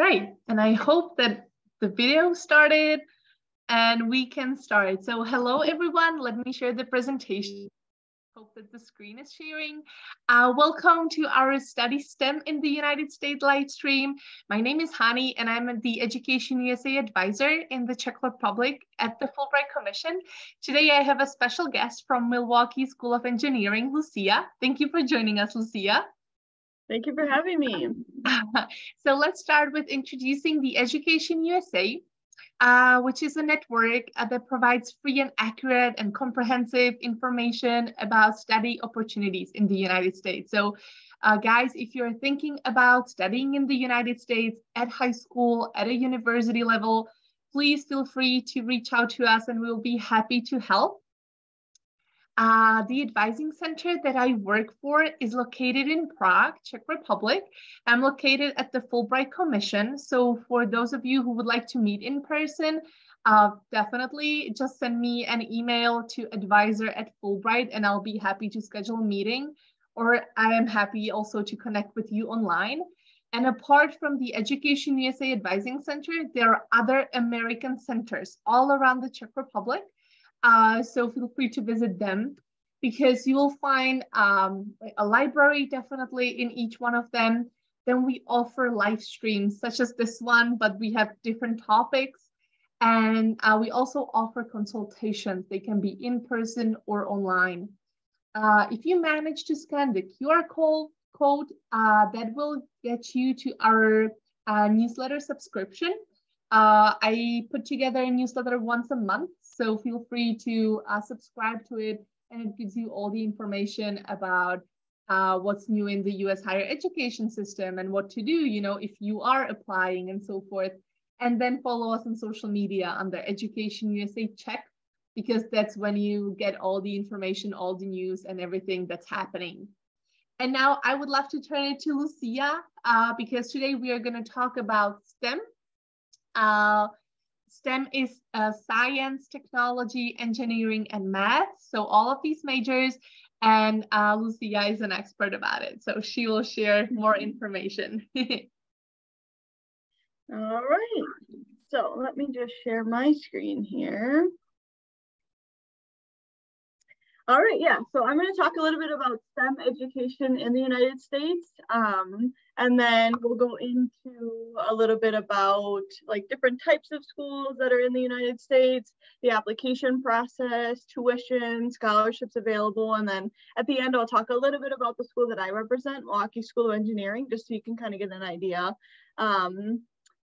Great. And I hope that the video started and we can start. So hello, everyone. Let me share the presentation. Hope that the screen is sharing. Uh, welcome to our Study STEM in the United States live stream. My name is Hani and I'm the Education USA advisor in the Czech Republic at the Fulbright Commission. Today I have a special guest from Milwaukee School of Engineering, Lucia. Thank you for joining us, Lucia. Thank you for having me. so let's start with introducing the Education USA, uh, which is a network uh, that provides free and accurate and comprehensive information about study opportunities in the United States. So uh, guys, if you're thinking about studying in the United States at high school, at a university level, please feel free to reach out to us and we'll be happy to help. Uh, the advising center that I work for is located in Prague, Czech Republic. I'm located at the Fulbright Commission. So for those of you who would like to meet in person, uh, definitely just send me an email to advisor at Fulbright and I'll be happy to schedule a meeting. Or I am happy also to connect with you online. And apart from the Education USA Advising Center, there are other American centers all around the Czech Republic. Uh, so feel free to visit them because you will find um, a library definitely in each one of them. Then we offer live streams such as this one, but we have different topics. And uh, we also offer consultations. They can be in person or online. Uh, if you manage to scan the QR code, code uh, that will get you to our uh, newsletter subscription. Uh, I put together a newsletter once a month so feel free to uh, subscribe to it and it gives you all the information about uh, what's new in the US higher education system and what to do, you know, if you are applying and so forth. And then follow us on social media under Education USA Czech, because that's when you get all the information, all the news and everything that's happening. And now I would love to turn it to Lucia uh, because today we are going to talk about STEM. Uh, STEM is uh, science, technology, engineering, and math. So all of these majors, and uh, Lucia is an expert about it. So she will share more information. all right. So let me just share my screen here. All right, yeah, so I'm gonna talk a little bit about STEM education in the United States. Um, and then we'll go into a little bit about like different types of schools that are in the United States, the application process, tuition, scholarships available. And then at the end, I'll talk a little bit about the school that I represent, Milwaukee School of Engineering, just so you can kind of get an idea um,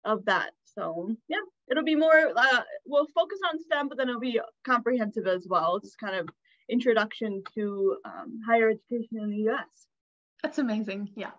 of that. So yeah, it'll be more, uh, we'll focus on STEM, but then it'll be comprehensive as well. It's kind of introduction to um, higher education in the US. That's amazing. Yeah.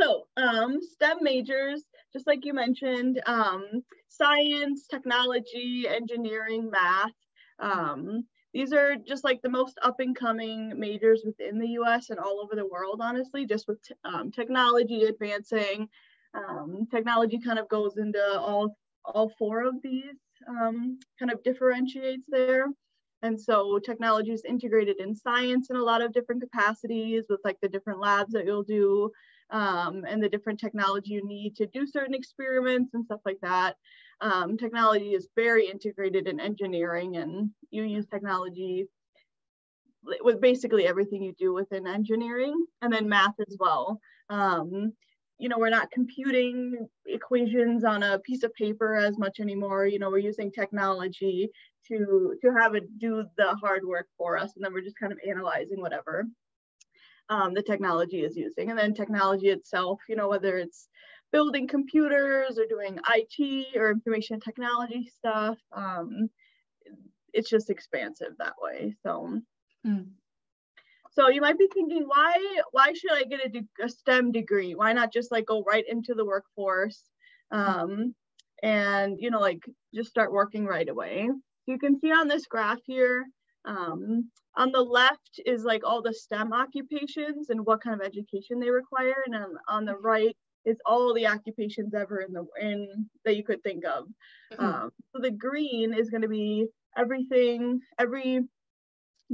So um, STEM majors, just like you mentioned, um, science, technology, engineering, math. Um, these are just like the most up and coming majors within the US and all over the world, honestly, just with um, technology advancing. Um, technology kind of goes into all, all four of these, um, kind of differentiates there. And so technology is integrated in science in a lot of different capacities with like the different labs that you'll do um, and the different technology you need to do certain experiments and stuff like that. Um, technology is very integrated in engineering and you use technology with basically everything you do within engineering and then math as well. Um, you know, we're not computing equations on a piece of paper as much anymore. You know, we're using technology to to have it do the hard work for us, and then we're just kind of analyzing whatever um, the technology is using. And then technology itself, you know, whether it's building computers or doing IT or information technology stuff, um, it's just expansive that way. So. Mm. So you might be thinking, why why should I get a, de- a, STEM degree? Why not just like go right into the workforce, um, and you know like just start working right away? You can see on this graph here, um, on the left is like all the STEM occupations and what kind of education they require, and on, on the right is all the occupations ever in the in that you could think of. Mm-hmm. Um, so the green is going to be everything, every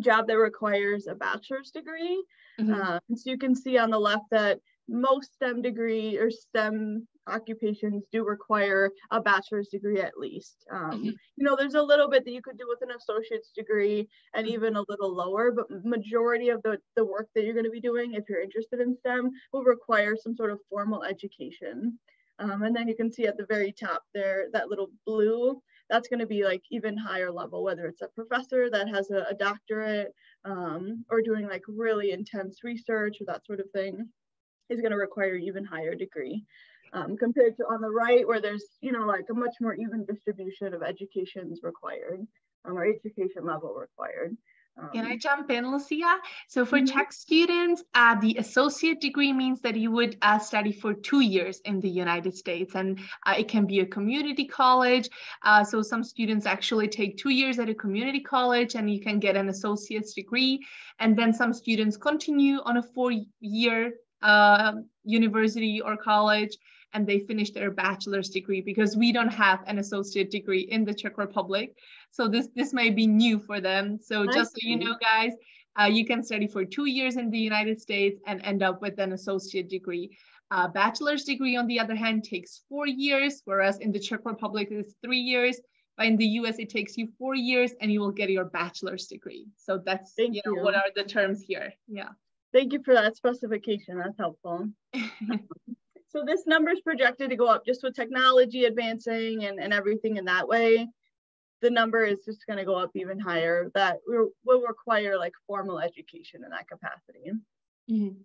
job that requires a bachelor's degree. Mm-hmm. Uh, so you can see on the left that most STEM degree or STEM occupations do require a bachelor's degree at least. Um, mm-hmm. You know, there's a little bit that you could do with an associate's degree and mm-hmm. even a little lower, but majority of the, the work that you're going to be doing, if you're interested in STEM, will require some sort of formal education. Um, and then you can see at the very top there, that little blue, that's going to be like even higher level, whether it's a professor that has a, a doctorate um, or doing like really intense research or that sort of thing is going to require even higher degree um, compared to on the right where there's, you know, like a much more even distribution of educations required um, or education level required. Um, Can I jump in, Lucia? So for mm-hmm. Czech students, uh, the associate degree means that you would uh, study for two years in the United States, and uh, it can be a community college. Uh, so some students actually take two years at a community college, and you can get an associate's degree. And then some students continue on a four-year uh, university or college, and they finish their bachelor's degree because we don't have an associate degree in the Czech Republic. So this this may be new for them. So just so you know, guys, uh, you can study for two years in the United States and end up with an associate degree. A bachelor's degree, on the other hand, takes four years, whereas in the Czech Republic it's three years. But in the US, it takes you four years and you will get your bachelor's degree. So that's Thank you know you. what are the terms here. Yeah. Thank you for that specification. That's helpful. So this number is projected to go up just with technology advancing and, and everything in that way. The number is just going to go up even higher. That will require like formal education in that capacity. Mm-hmm.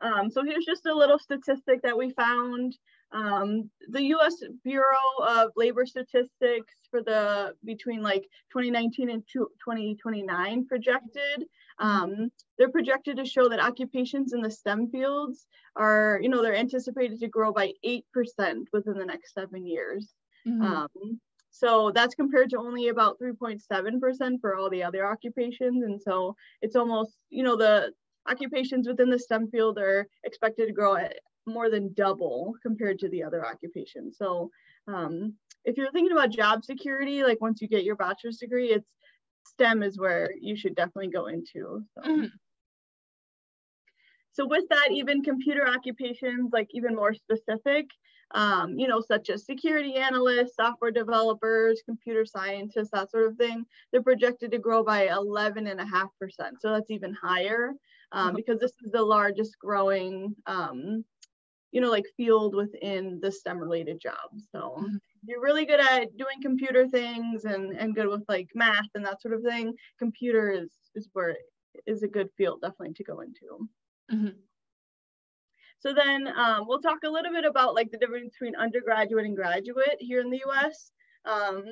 Um, so here's just a little statistic that we found. Um, the U.S. Bureau of Labor Statistics for the between like 2019 and 2029 projected. Um, they're projected to show that occupations in the STEM fields are, you know, they're anticipated to grow by 8% within the next seven years. Mm-hmm. Um, so that's compared to only about 3.7% for all the other occupations. And so it's almost, you know, the occupations within the STEM field are expected to grow at more than double compared to the other occupations. So um, if you're thinking about job security, like once you get your bachelor's degree, it's STEM is where you should definitely go into. So. Mm-hmm. so with that, even computer occupations, like even more specific, um, you know, such as security analysts, software developers, computer scientists, that sort of thing, they're projected to grow by 11.5%. So that's even higher um, mm-hmm. because this is the largest growing um, you know, like field within the STEM related jobs. So mm-hmm. you're really good at doing computer things and, and good with like math and that sort of thing. Computer is, is where is a good field definitely to go into. Mm-hmm. So then um, we'll talk a little bit about like the difference between undergraduate and graduate here in the US. Um,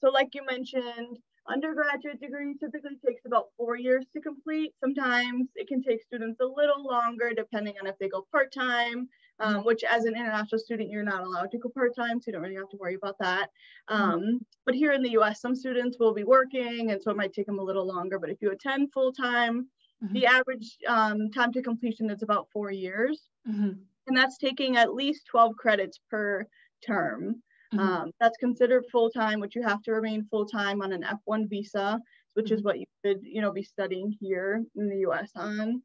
so like you mentioned, undergraduate degree typically takes about four years to complete. Sometimes it can take students a little longer depending on if they go part-time um, which as an international student, you're not allowed to go part-time, so you don't really have to worry about that. Mm-hmm. Um, but here in the US, some students will be working, and so it might take them a little longer. But if you attend full-time, mm-hmm. the average um, time to completion is about four years. Mm-hmm. And that's taking at least 12 credits per term. Mm-hmm. Um, that's considered full-time, which you have to remain full-time on an F1 visa, which is mm-hmm. what you could, you know, be studying here in the US on.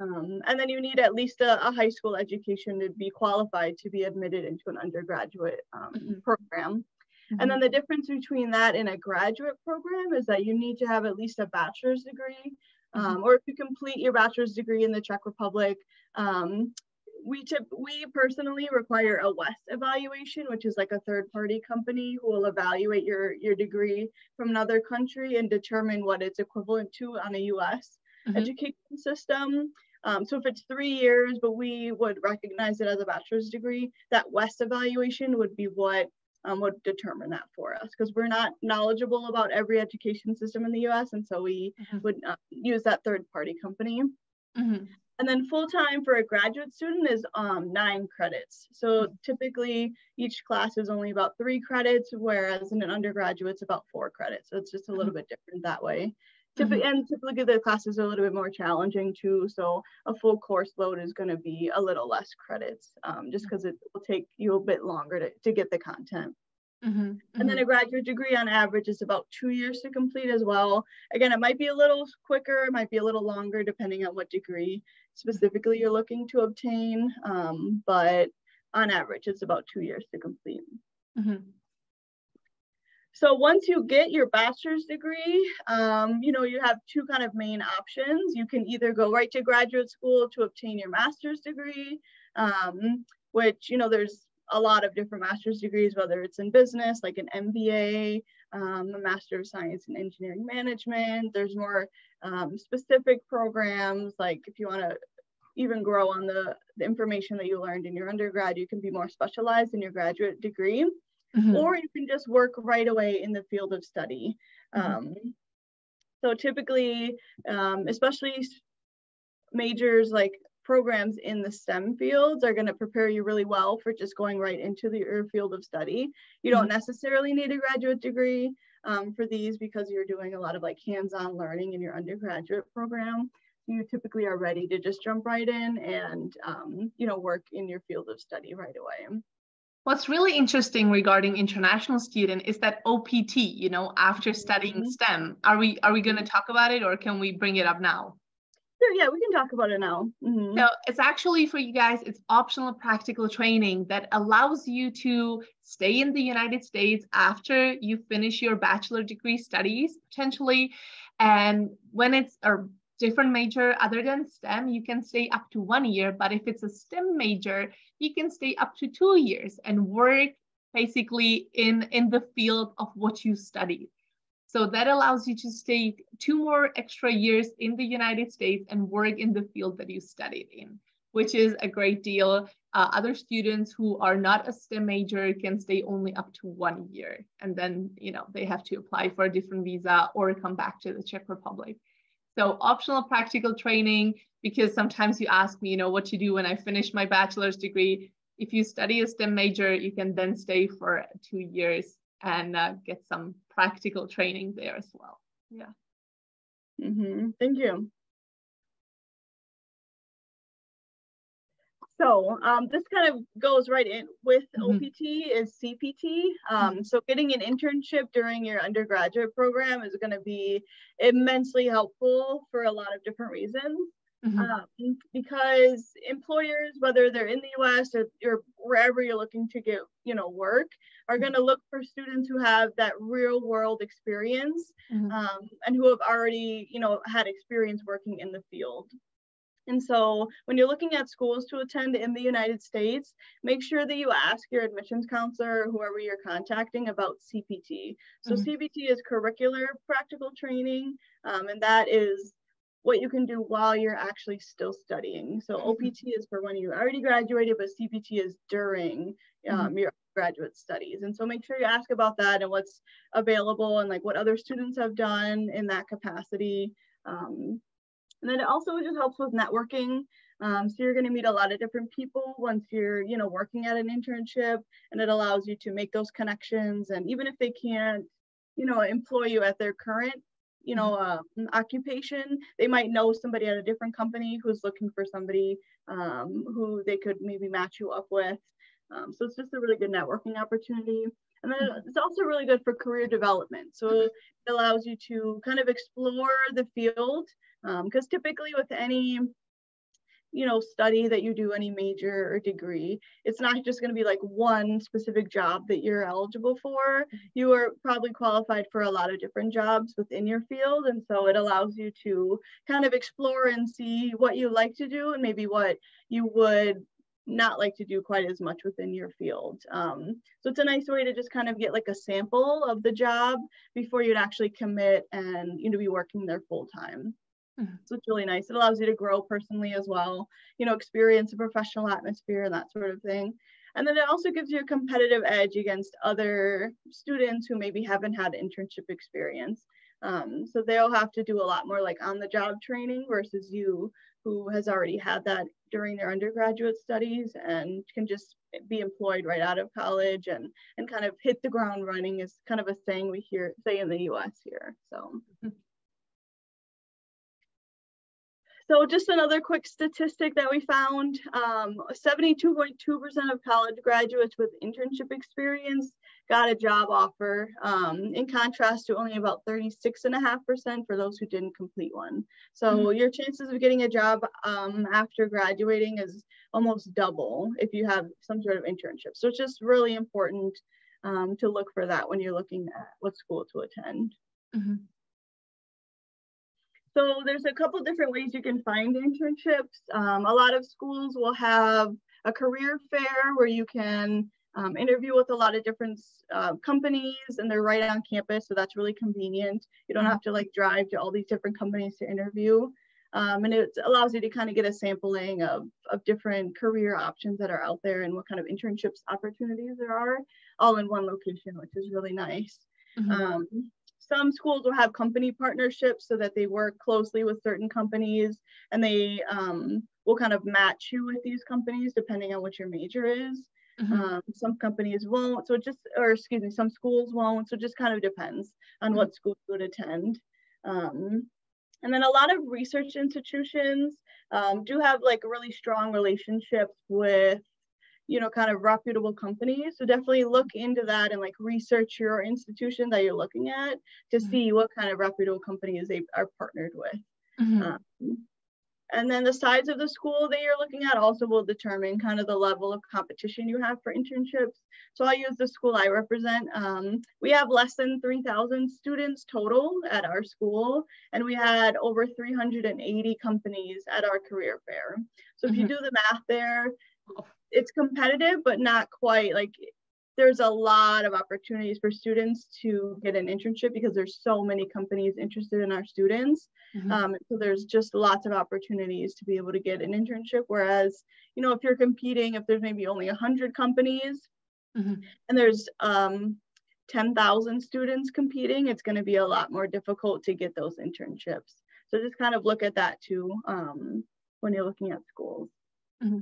Um, and then you need at least a, a, high school education to be qualified to be admitted into an undergraduate um, mm-hmm. program. Mm-hmm. And then the difference between that and a graduate program is that you need to have at least a bachelor's degree, mm-hmm. um, or if you complete your bachelor's degree in the Czech Republic, um, we tip, we personally require a WES evaluation, which is like a third party company who will evaluate your, your degree from another country and determine what it's equivalent to on a US mm-hmm. education system. Um, so if it's three years, but we would recognize it as a bachelor's degree, that WES evaluation would be what um, would determine that for us because we're not knowledgeable about every education system in the US. And so we mm-hmm. would uh, use that third party company. Mm-hmm. And then full time for a graduate student is um, nine credits. So mm-hmm. typically each class is only about three credits, whereas in an undergraduate it's about four credits. So it's just a little mm-hmm. bit different that way. Typically, mm-hmm. and typically the classes are a little bit more challenging too. So a full course load is going to be a little less credits, um, just because mm-hmm. it will take you a bit longer to, to get the content. Mm-hmm, mm-hmm. And then a graduate degree on average is about two years to complete as well. Again, it might be a little quicker, it might be a little longer depending on what degree specifically you're looking to obtain, um, but on average, it's about two years to complete. Mm-hmm. So once you get your bachelor's degree, um, you know, you have two kind of main options. You can either go right to graduate school to obtain your master's degree, um, which, you know, there's a lot of different master's degrees, whether it's in business, like an MBA, um, a Master of Science in Engineering Management. There's more um, specific programs, like if you want to even grow on the, the information that you learned in your undergrad, you can be more specialized in your graduate degree. Mm-hmm. Or you can just work right away in the field of study. Mm-hmm. Um, so typically, um, especially majors like programs in the STEM fields are going to prepare you really well for just going right into the, your field of study. You don't mm-hmm. necessarily need a graduate degree um, for these because you're doing a lot of like hands-on learning in your undergraduate program. You typically are ready to just jump right in and um, you know work in your field of study right away. What's really interesting regarding international student is that OPT, you know, after studying mm-hmm. STEM, are we are we going to talk about it or can we bring it up now? Sure, yeah, we can talk about it now. Mm-hmm. So it's actually for you guys, it's optional practical training that allows you to stay in the United States after you finish your bachelor degree studies, potentially. And when it's a different major other than STEM, you can stay up to one year. But if it's a STEM major, you can stay up to two years and work basically in, in the field of what you studied. So that allows you to stay two more extra years in the United States and work in the field that you studied in, which is a great deal. Uh, other students who are not a STEM major can stay only up to one year, and then you know they have to apply for a different visa or come back to the Czech Republic. So optional practical training, because sometimes you ask me, you know, what to do when I finish my bachelor's degree. If you study a STEM major, you can then stay for two years and uh, get some practical training there as well. Yeah. Mm-hmm. Thank you. So um, this kind of goes right in with mm-hmm. OPT is CPT. Um, mm-hmm. So getting an internship during your undergraduate program is going to be immensely helpful for a lot of different reasons. Mm-hmm. Um, because employers, whether they're in the U.S. or, or wherever you're looking to get, you know, work, are going to look for students who have that real world experience mm-hmm. um, and who have already, you know, had experience working in the field. And so when you're looking at schools to attend in the United States, make sure that you ask your admissions counselor or whoever you're contacting about CPT. So mm-hmm. CPT is curricular practical training, um, and that is what you can do while you're actually still studying. So mm-hmm. OPT is for when you already graduated, but CPT is during um, mm-hmm. your graduate studies. And so make sure you ask about that and what's available and like what other students have done in that capacity. Um, and then it also just helps with networking. Um, so you're going to meet a lot of different people once you're, you know, working at an internship, and it allows you to make those connections. And even if they can't, you know, employ you at their current you know, uh, occupation. They might know somebody at a different company who's looking for somebody um, who they could maybe match you up with. Um, so it's just a really good networking opportunity. And then it's also really good for career development. So it allows you to kind of explore the field because um, typically with any you know study that you do any major or degree it's not just going to be like one specific job that you're eligible for you are probably qualified for a lot of different jobs within your field and so it allows you to kind of explore and see what you like to do and maybe what you would not like to do quite as much within your field. Um, so it's a nice way to just kind of get like a sample of the job before you'd actually commit and you know be working there full time. Mm-hmm. So it's really nice. It allows you to grow personally as well, you know, experience a professional atmosphere and that sort of thing. And then it also gives you a competitive edge against other students who maybe haven't had internship experience. Um, so they'll have to do a lot more like on the job training versus you who has already had that during their undergraduate studies and can just be employed right out of college and and kind of hit the ground running is kind of a saying we hear say in the US here. So So just another quick statistic that we found, 72.2% um, of college graduates with internship experience got a job offer, um, in contrast to only about 36.5% for those who didn't complete one. So mm-hmm. your chances of getting a job um, after graduating is almost double if you have some sort of internship. So it's just really important um, to look for that when you're looking at what school to attend. Mm-hmm. So there's a couple different ways you can find internships. Um, a lot of schools will have a career fair where you can um, interview with a lot of different uh, companies and they're right on campus. So that's really convenient. You don't have to like drive to all these different companies to interview. Um, and it allows you to kind of get a sampling of, of different career options that are out there and what kind of internships opportunities there are all in one location, which is really nice. Mm-hmm. Um, some schools will have company partnerships so that they work closely with certain companies and they um, will kind of match you with these companies depending on what your major is. Mm-hmm. Um, some companies won't, so it just, or excuse me, some schools won't. So it just kind of depends on mm-hmm. what school you would attend. Um, and then a lot of research institutions um, do have like really strong relationships with, you know, kind of reputable companies. So definitely look into that and like research your institution that you're looking at to mm-hmm. see what kind of reputable companies they are partnered with. Mm-hmm. Um, and then the size of the school that you're looking at also will determine kind of the level of competition you have for internships. So I'll use the school I represent. Um, we have less than 3,000 students total at our school, and we had over 380 companies at our career fair. So if mm-hmm. you do the math there, it's competitive, but not quite like there's a lot of opportunities for students to get an internship because there's so many companies interested in our students. Mm-hmm. Um, so there's just lots of opportunities to be able to get an internship. Whereas, you know, if you're competing, if there's maybe only 100 companies mm-hmm. and there's um, 10,000 students competing, it's going to be a lot more difficult to get those internships. So just kind of look at that too um, when you're looking at schools. Mm-hmm.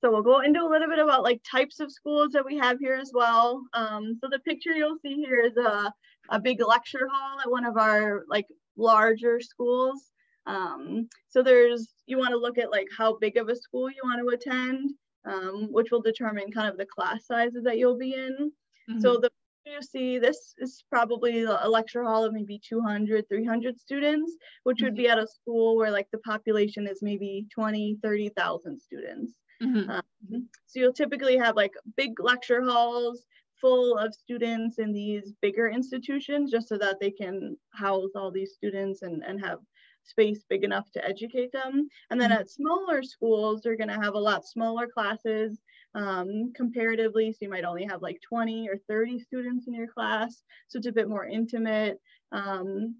So we'll go into a little bit about like types of schools that we have here as well. Um, so the picture you'll see here is a, a big lecture hall at one of our like larger schools. Um, so there's, you wanna look at like how big of a school you wanna attend, um, which will determine kind of the class sizes that you'll be in. Mm -hmm. So the you see this is probably a lecture hall of maybe 200 300 students which would be mm-hmm. at a school where like the population is maybe 20 30,000 students Mm-hmm. Um, so you'll typically have like big lecture halls full of students in these bigger institutions just so that they can house all these students and, and have space big enough to educate them. And then mm-hmm. at smaller schools, they're going to have a lot smaller classes um, comparatively. So you might only have like 20 or 30 students in your class. So it's a bit more intimate. Um,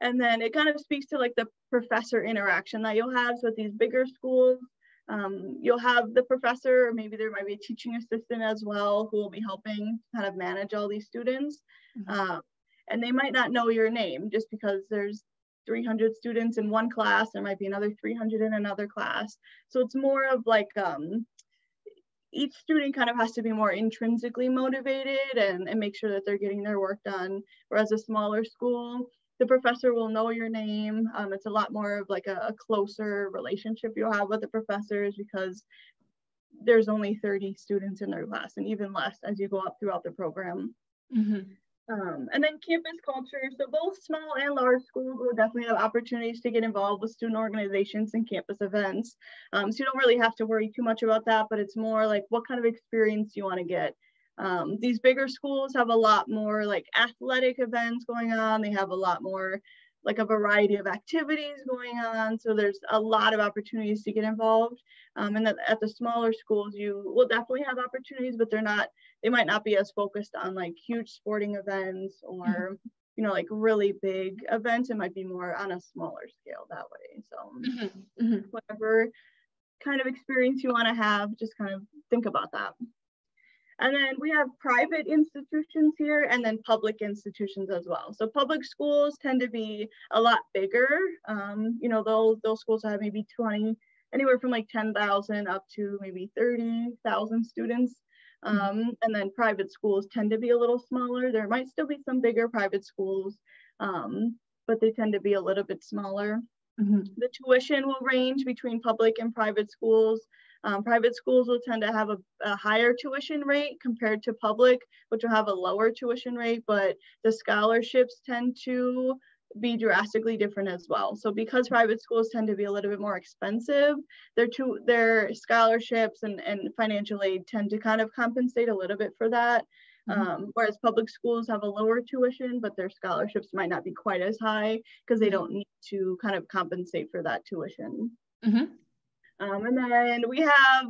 and then it kind of speaks to like the professor interaction that you'll have. So at these bigger schools, um, you'll have the professor, or maybe there might be a teaching assistant as well who will be helping kind of manage all these students. Mm-hmm. Uh, and they might not know your name just because there's 300 students in one class, there might be another 300 in another class. So it's more of like um, each student kind of has to be more intrinsically motivated and, and make sure that they're getting their work done. Whereas a smaller school, the professor will know your name. Um, it's a lot more of like a, a, closer relationship you'll have with the professors because there's only 30 students in their class and even less as you go up throughout the program. Mm-hmm. Um, and then campus culture. So both small and large schools will definitely have opportunities to get involved with student organizations and campus events. Um, so you don't really have to worry too much about that, but it's more like what kind of experience you want to get. Um, these bigger schools have a lot more like athletic events going on. They have a lot more like a variety of activities going on. So there's a lot of opportunities to get involved. Um, and at the smaller schools, you will definitely have opportunities, but they're not, they might not be as focused on like huge sporting events or, mm-hmm. you know, like really big events. It might be more on a smaller scale that way. So mm-hmm. Mm-hmm. whatever kind of experience you want to have, just kind of think about that. And then we have private institutions here and then public institutions as well. So public schools tend to be a lot bigger. Um, you know, those, those schools have maybe 20, anywhere from like 10,000 up to maybe 30,000 students. Mm-hmm. Um, and then private schools tend to be a little smaller. There might still be some bigger private schools. Um, but they tend to be a little bit smaller. Mm-hmm. The tuition will range between public and private schools. Um, private schools will tend to have a, a, higher tuition rate compared to public, which will have a lower tuition rate, but the scholarships tend to be drastically different as well. So because private schools tend to be a little bit more expensive, their two their scholarships and, and financial aid tend to kind of compensate a little bit for that. Mm-hmm. Um, whereas public schools have a lower tuition, but their scholarships might not be quite as high because they mm-hmm. don't need to kind of compensate for that tuition. Mm-hmm. Um, and then we have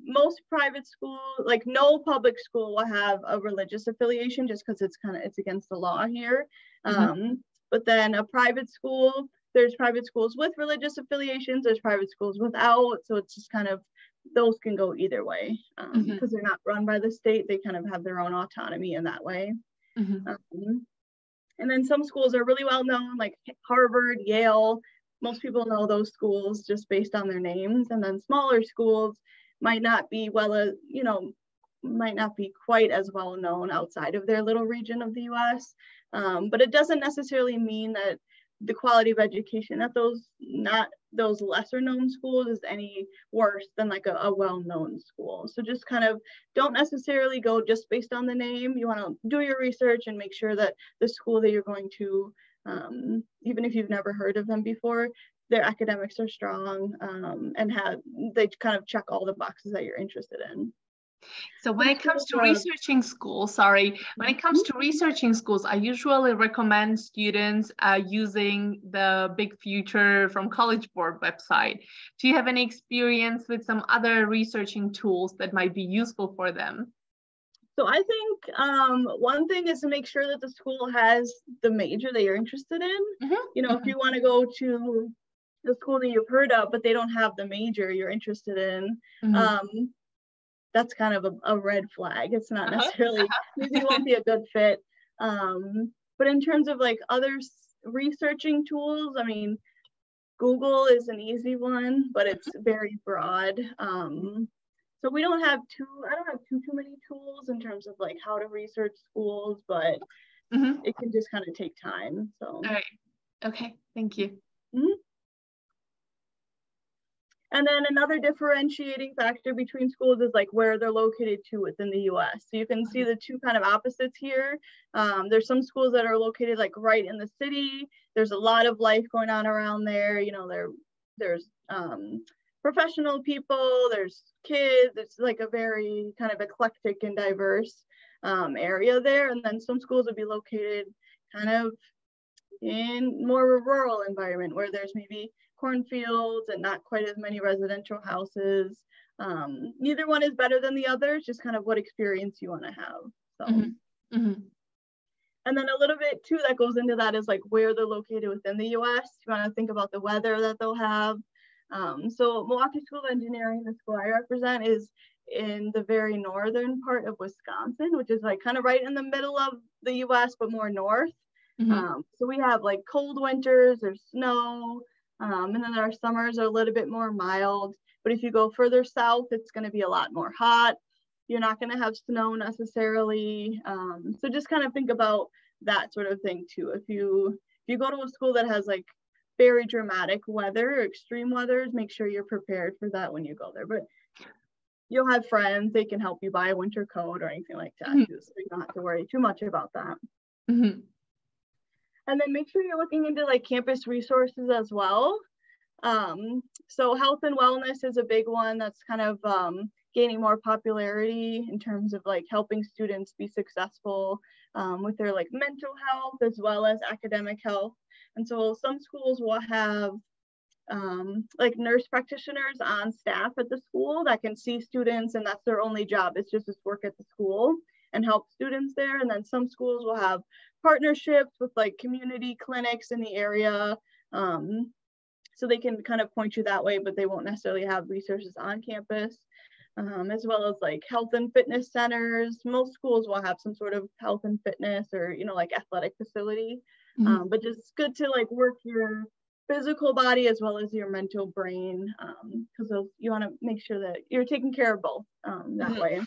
most private school, like no public school will have a religious affiliation just because it's kind of it's against the law here. Mm-hmm. Um, but then a private school, there's private schools with religious affiliations, there's private schools without. So it's just kind of those can go either way because um, mm-hmm. they're not run by the state. They kind of have their own autonomy in that way. Mm-hmm. Um, and then some schools are really well known, like Harvard, Yale. Most people know those schools just based on their names. And then smaller schools might not be well, uh, you know, might not be quite as well known outside of their little region of the US. Um, but it doesn't necessarily mean that the quality of education at those not those lesser known schools is any worse than like a, a well-known school so just kind of don't necessarily go just based on the name you want to do your research and make sure that the school that you're going to um, even if you've never heard of them before their academics are strong um, and have they kind of check all the boxes that you're interested in so when it comes to researching schools, sorry, when it comes to researching schools, I usually recommend students uh, using the Big Future from College Board website. Do you have any experience with some other researching tools that might be useful for them? So I think um, one thing is to make sure that the school has the major that you're interested in. Mm-hmm. You know, mm-hmm. if you want to go to the school that you've heard of, but they don't have the major you're interested in, mm-hmm. um, that's kind of a, a red flag. It's not uh-huh. necessarily uh-huh. maybe won't be a good fit. Um, but in terms of like other researching tools, I mean, Google is an easy one, but it's very broad. Um, so we don't have too, I don't have too too many tools in terms of like how to research schools, but mm-hmm. it can just kind of take time. So. All right. Okay. Thank you. Mm-hmm. And then another differentiating factor between schools is like where they're located to within the US. So you can see the two kind of opposites here. Um, there's some schools that are located like right in the city. There's a lot of life going on around there. You know, there, there's um, professional people, there's kids. It's like a very kind of eclectic and diverse um, area there. And then some schools would be located kind of in more of a rural environment where there's maybe cornfields and not quite as many residential houses. Um, neither one is better than the other. It's just kind of what experience you want to have. So. Mm-hmm. Mm-hmm. And then a little bit too that goes into that is like where they're located within the US. You want to think about the weather that they'll have. Um, so Milwaukee School of Engineering, the school I represent, is in the very northern part of Wisconsin, which is like kind of right in the middle of the US, but more north. Mm-hmm. Um, so we have like cold winters, there's snow, um, and then our summers are a little bit more mild. But if you go further south, it's going to be a lot more hot. You're not going to have snow necessarily. Um, so just kind of think about that sort of thing too. If you if you go to a school that has like very dramatic weather, extreme weathers, make sure you're prepared for that when you go there. But you'll have friends; they can help you buy a winter coat or anything like that, mm-hmm. so you don't have to worry too much about that. Mm-hmm. And then make sure you're looking into like campus resources as well. Um, so health and wellness is a big one that's kind of um, gaining more popularity in terms of like helping students be successful um, with their like mental health as well as academic health. And so some schools will have um, like nurse practitioners on staff at the school that can see students and that's their only job. It's just to work at the school and help students there. And then some schools will have partnerships with like community clinics in the area. Um, so they can kind of point you that way, but they won't necessarily have resources on campus. Um, as well as like health and fitness centers. Most schools will have some sort of health and fitness or, you know, like athletic facility. Mm-hmm. Um, but just good to like work your physical body as well as your mental brain because um, you want to make sure that you're taking care of both um, that mm-hmm. way.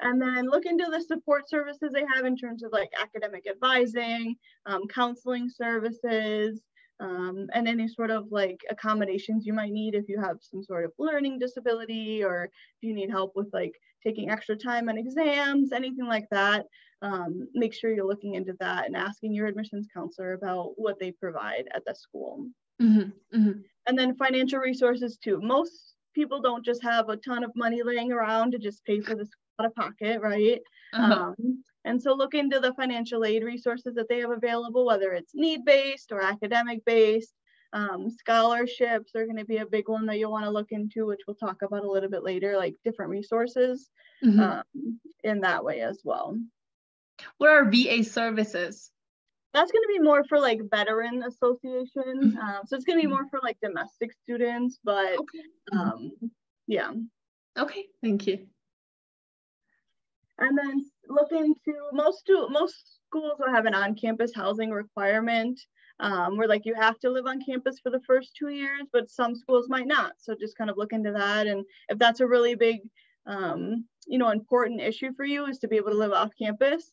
And then look into the support services they have in terms of like academic advising, um, counseling services, um, and any sort of like accommodations you might need if you have some sort of learning disability or if you need help with like taking extra time on exams, anything like that. Um, make sure you're looking into that and asking your admissions counselor about what they provide at the school. Mm-hmm, mm-hmm. And then financial resources too. Most people don't just have a ton of money laying around to just pay for this out of pocket, right? Uh-huh. Um, and so look into the financial aid resources that they have available, whether it's need-based or academic-based. Um, scholarships are going to be a big one that you'll want to look into, which we'll talk about a little bit later, like different resources mm-hmm. um, in that way as well. What are VA services? That's going to be more for like veteran associations. Um, so it's going to be more for like domestic students, but okay. um, yeah. Okay, thank you. And then look into most most schools will have an on-campus housing requirement um, where like you have to live on campus for the first two years, but some schools might not. So just kind of look into that. And if that's a really big, um, you know, important issue for you is to be able to live off campus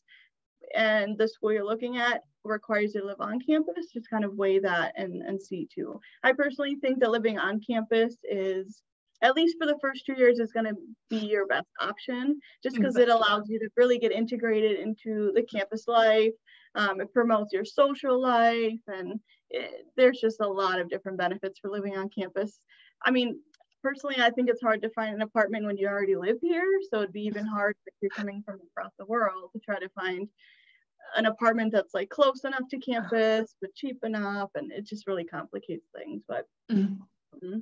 and the school you're looking at requires you to live on campus, just kind of weigh that and, and see too. I personally think that living on campus is at least for the first two years is going to be your best option just because it allows you to really get integrated into the campus life um, it promotes your social life and it, there's just a lot of different benefits for living on campus i mean personally i think it's hard to find an apartment when you already live here so it'd be even hard if you're coming from across the world to try to find an apartment that's like close enough to campus but cheap enough and it just really complicates things but mm-hmm. mm-hmm.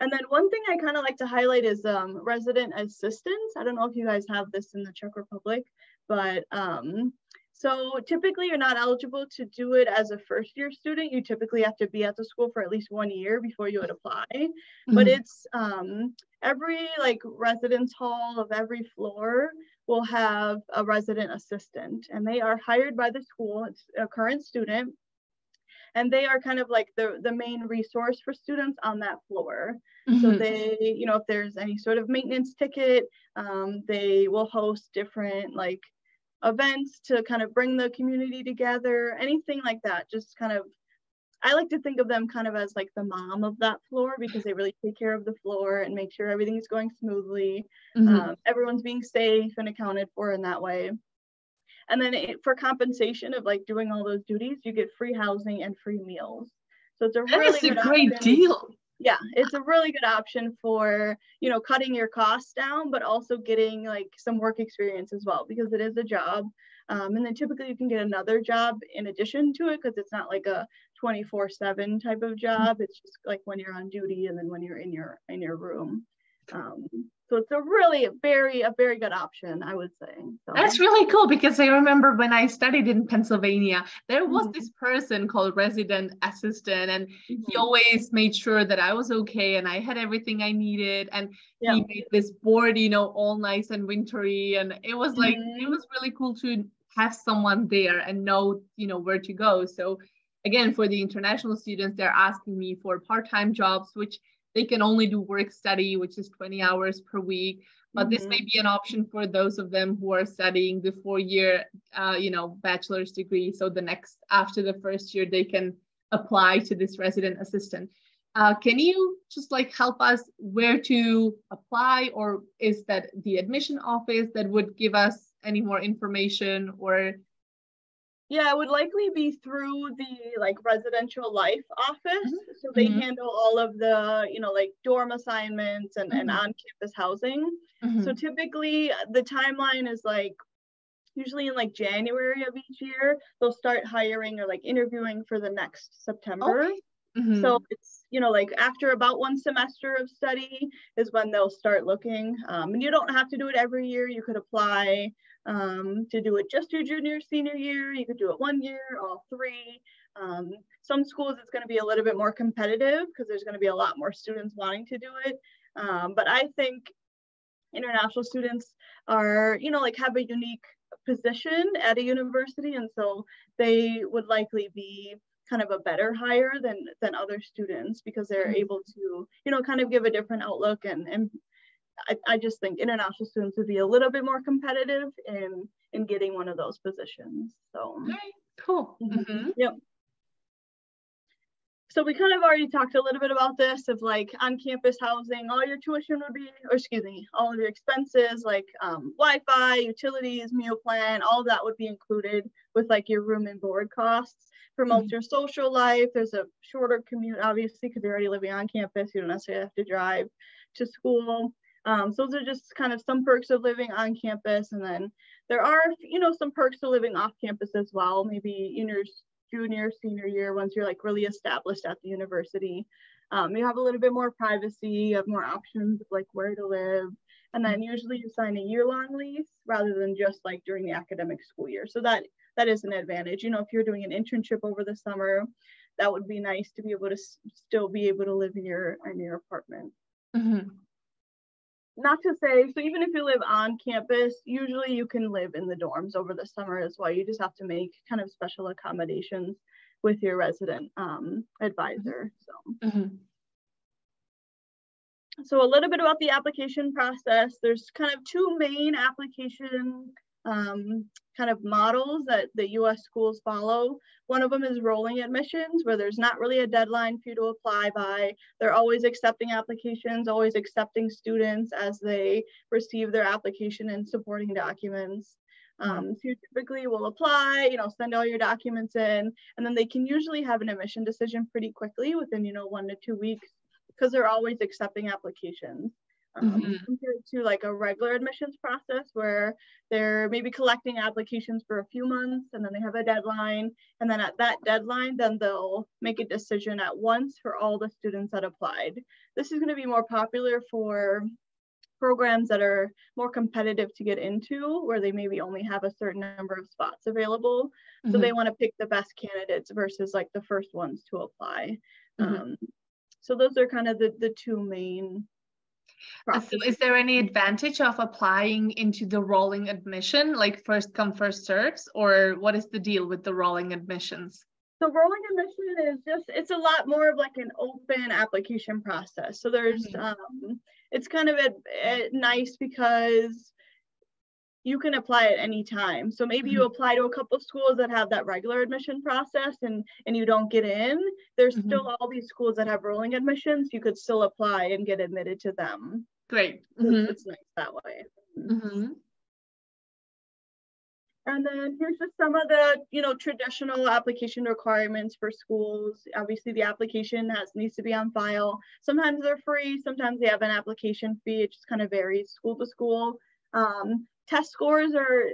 And then one thing I kind of like to highlight is um, resident assistants. I don't know if you guys have this in the Czech Republic, but um, so typically you're not eligible to do it as a first year student. You typically have to be at the school for at least one year before you would apply. Mm-hmm. But it's um, every like residence hall of every floor will have a resident assistant and they are hired by the school. It's a current student and they are kind of like the, the main resource for students on that floor. Mm-hmm. So they, you know, if there's any sort of maintenance ticket, um, they will host different like events to kind of bring the community together, anything like that. Just kind of, I like to think of them kind of as like the mom of that floor because they really take care of the floor and make sure everything's going smoothly. Mm-hmm. Um, everyone's being safe and accounted for in that way. And then it, for compensation of like doing all those duties, you get free housing and free meals. So it's a that really a great deal. Yeah, it's a really good option for you know cutting your costs down, but also getting like some work experience as well because it is a job. Um, and then typically you can get another job in addition to it because it's not like a 24/7 type of job. It's just like when you're on duty and then when you're in your in your room. Um, so it's a really very a very good option, I would say. So. That's really cool because I remember when I studied in Pennsylvania, there was mm-hmm. this person called resident assistant, and mm-hmm. he always made sure that I was okay and I had everything I needed. And yeah. he made this board, you know, all nice and wintry, and it was like mm-hmm. it was really cool to have someone there and know, you know, where to go. So again, for the international students, they're asking me for part-time jobs, which they can only do work study, which is 20 hours per week. But mm-hmm. this may mm-hmm. be an option for those of them who are studying the four-year, uh, you know, bachelor's degree. So the next, after the first year, they can apply to this resident assistant. Uh, can you just like help us where to apply, or is that the admission office that would give us any more information, or yeah, it would likely be through the like residential life office. Mm-hmm. So they mm-hmm. handle all of the, you know, like dorm assignments and, mm-hmm. and on campus housing. So mm-hmm. typically the timeline is like usually in like January of each year, they'll start hiring or like interviewing for the next September. Okay. Mm-hmm. So it's, you know, like after about one semester of study is when they'll start looking. Um, and you don't have to do it every year. You could apply um, to do it just your junior, senior year. You could do it one year, all three. Um, some schools it's going to be a little bit more competitive because there's going to be a lot more students wanting to do it. Um, but I think international students are, you know, like have a unique position at a university. And so they would likely be kind of a better hire than than other students because they're mm-hmm. able to, you know, kind of give a different outlook and, and I, I just think international students would be a little bit more competitive in in getting one of those positions. So cool. Mm-hmm. Yep. So we kind of already talked a little bit about this of like on-campus housing, all your tuition would be, or excuse me, all of your expenses like um, Wi-Fi, utilities, meal plan, all that would be included with like your room and board costs. Promotes mm-hmm. your social life. There's a shorter commute, obviously, because you're already living on campus. You don't necessarily have to drive to school. Um, so those are just kind of some perks of living on campus. And then there are, you know, some perks of living off campus as well. Maybe in your junior, senior year, once you're like really established at the university, um, you have a little bit more privacy, you have more options of like where to live. And then usually you sign a year-long lease rather than just like during the academic school year. So that that is an advantage. You know, if you're doing an internship over the summer, that would be nice to be able to still be able to live in your in your apartment. Mm-hmm not to say, so even if you live on campus, usually you can live in the dorms over the summer as well. You just have to make kind of special accommodations with your resident um, advisor. So. Mm-hmm. So a little bit about the application process. There's kind of two main application um, kind of models that the US schools follow. One of them is rolling admissions, where there's not really a deadline for you to apply by. They're always accepting applications, always accepting students as they receive their application and supporting documents. Um, so you typically will apply, you know, send all your documents in, and then they can usually have an admission decision pretty quickly within, you know, one to two weeks because they're always accepting applications um, mm-hmm. compared to like a regular admissions process where they're maybe collecting applications for a few months and then they have a deadline and then at that deadline then they'll make a decision at once for all the students that applied this is going to be more popular for programs that are more competitive to get into where they maybe only have a certain number of spots available mm-hmm. so they want to pick the best candidates versus like the first ones to apply mm-hmm. um, so those are kind of the, the two main so is there any advantage of applying into the rolling admission, like first come, first serves, or what is the deal with the rolling admissions? So rolling admission is just, it's a lot more of like an open application process. So there's, mm-hmm. um, it's kind of a, a nice because you can apply at any time. So maybe mm-hmm. you apply to a couple schools that have that regular admission process and and you don't get in. There's mm-hmm. still all these schools that have rolling admissions. You could still apply and get admitted to them. Great. Mm-hmm. It's, nice that way. Mm-hmm. And then here's just some of the, you know, traditional application requirements for schools. Obviously, the application has needs to be on file. Sometimes they're free. Sometimes they have an application fee. It just kind of varies school to school. Um, test scores are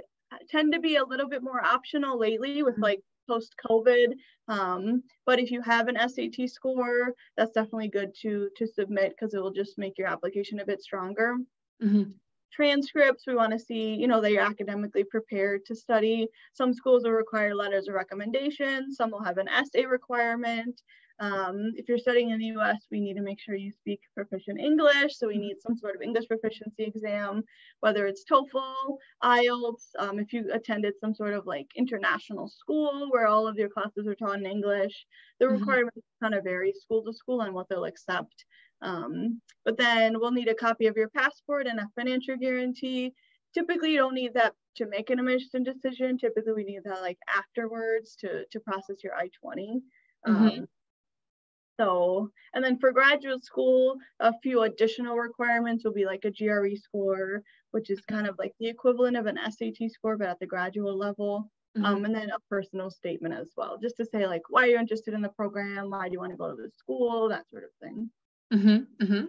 tend to be a little bit more optional lately with mm-hmm. like post COVID. Um, but if you have an SAT score, that's definitely good to to submit because it will just make your application a bit stronger. Mm-hmm. Transcripts, we want to see, you know, that you're academically prepared to study. Some schools will require letters of recommendation. Some will have an essay requirement. Um, if you're studying in the US, we need to make sure you speak proficient English. So we need some sort of English proficiency exam, whether it's TOEFL, IELTS, um, if you attended some sort of like international school where all of your classes are taught in English, the mm-hmm. requirements kind of vary school to school on what they'll accept. Um, but then we'll need a copy of your passport and a financial guarantee. Typically, you don't need that to make an admission decision. Typically, we need that like afterwards to, to process your I-20. Mm-hmm. Um, so, and then for graduate school, a few additional requirements will be like a GRE score, which is kind of like the equivalent of an SAT score, but at the graduate level. Mm-hmm. Um, and then a personal statement as well, just to say like why are you're interested in the program, why do you want to go to the school, that sort of thing. Mm-hmm. Mm-hmm.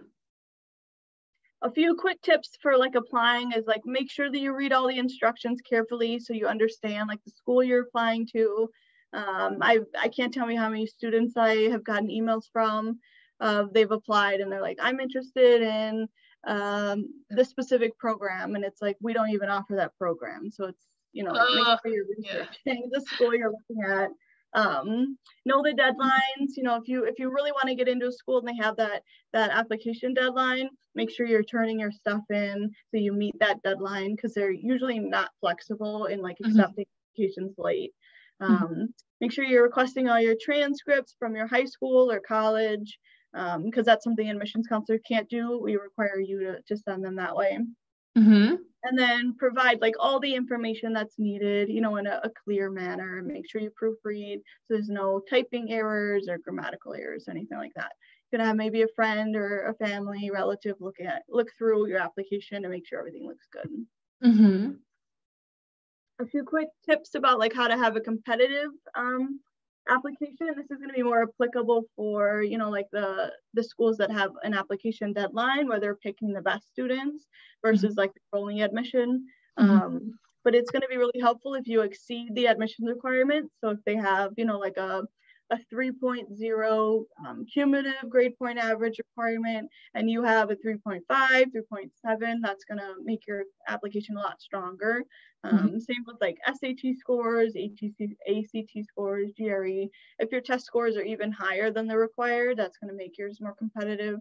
A few quick tips for like applying is like make sure that you read all the instructions carefully so you understand like the school you're applying to, um, I, I can't tell me how many students I have gotten emails from. Uh, they've applied and they're like, I'm interested in um, this specific program. And it's like, we don't even offer that program. So it's, you know, uh, make sure you're researching yeah. the school you're looking at. Um, know the deadlines. You know, if you if you really want to get into a school and they have that that application deadline, make sure you're turning your stuff in so you meet that deadline because they're usually not flexible in like mm-hmm. accepting mm-hmm. applications late. Mm-hmm. Um, make sure you're requesting all your transcripts from your high school or college. because um, that's something admissions counselor can't do. We require you to, to send them that way. Mm-hmm. And then provide like all the information that's needed, you know, in a, a clear manner and make sure you proofread so there's no typing errors or grammatical errors, or anything like that. You can have maybe a friend or a family relative look at look through your application to make sure everything looks good. Mm-hmm. A few quick tips about like how to have a competitive um, application. This is going to be more applicable for, you know, like the the schools that have an application deadline where they're picking the best students versus mm-hmm. like rolling admission. Mm-hmm. Um, but it's going to be really helpful if you exceed the admissions requirements. So if they have, you know, like a a 3.0 um, cumulative grade point average requirement and you have a 3.5, 3.7, that's going to make your application a lot stronger. Um, mm-hmm. Same with like SAT scores, ATC, ACT scores, GRE. If your test scores are even higher than the required, that's going to make yours more competitive.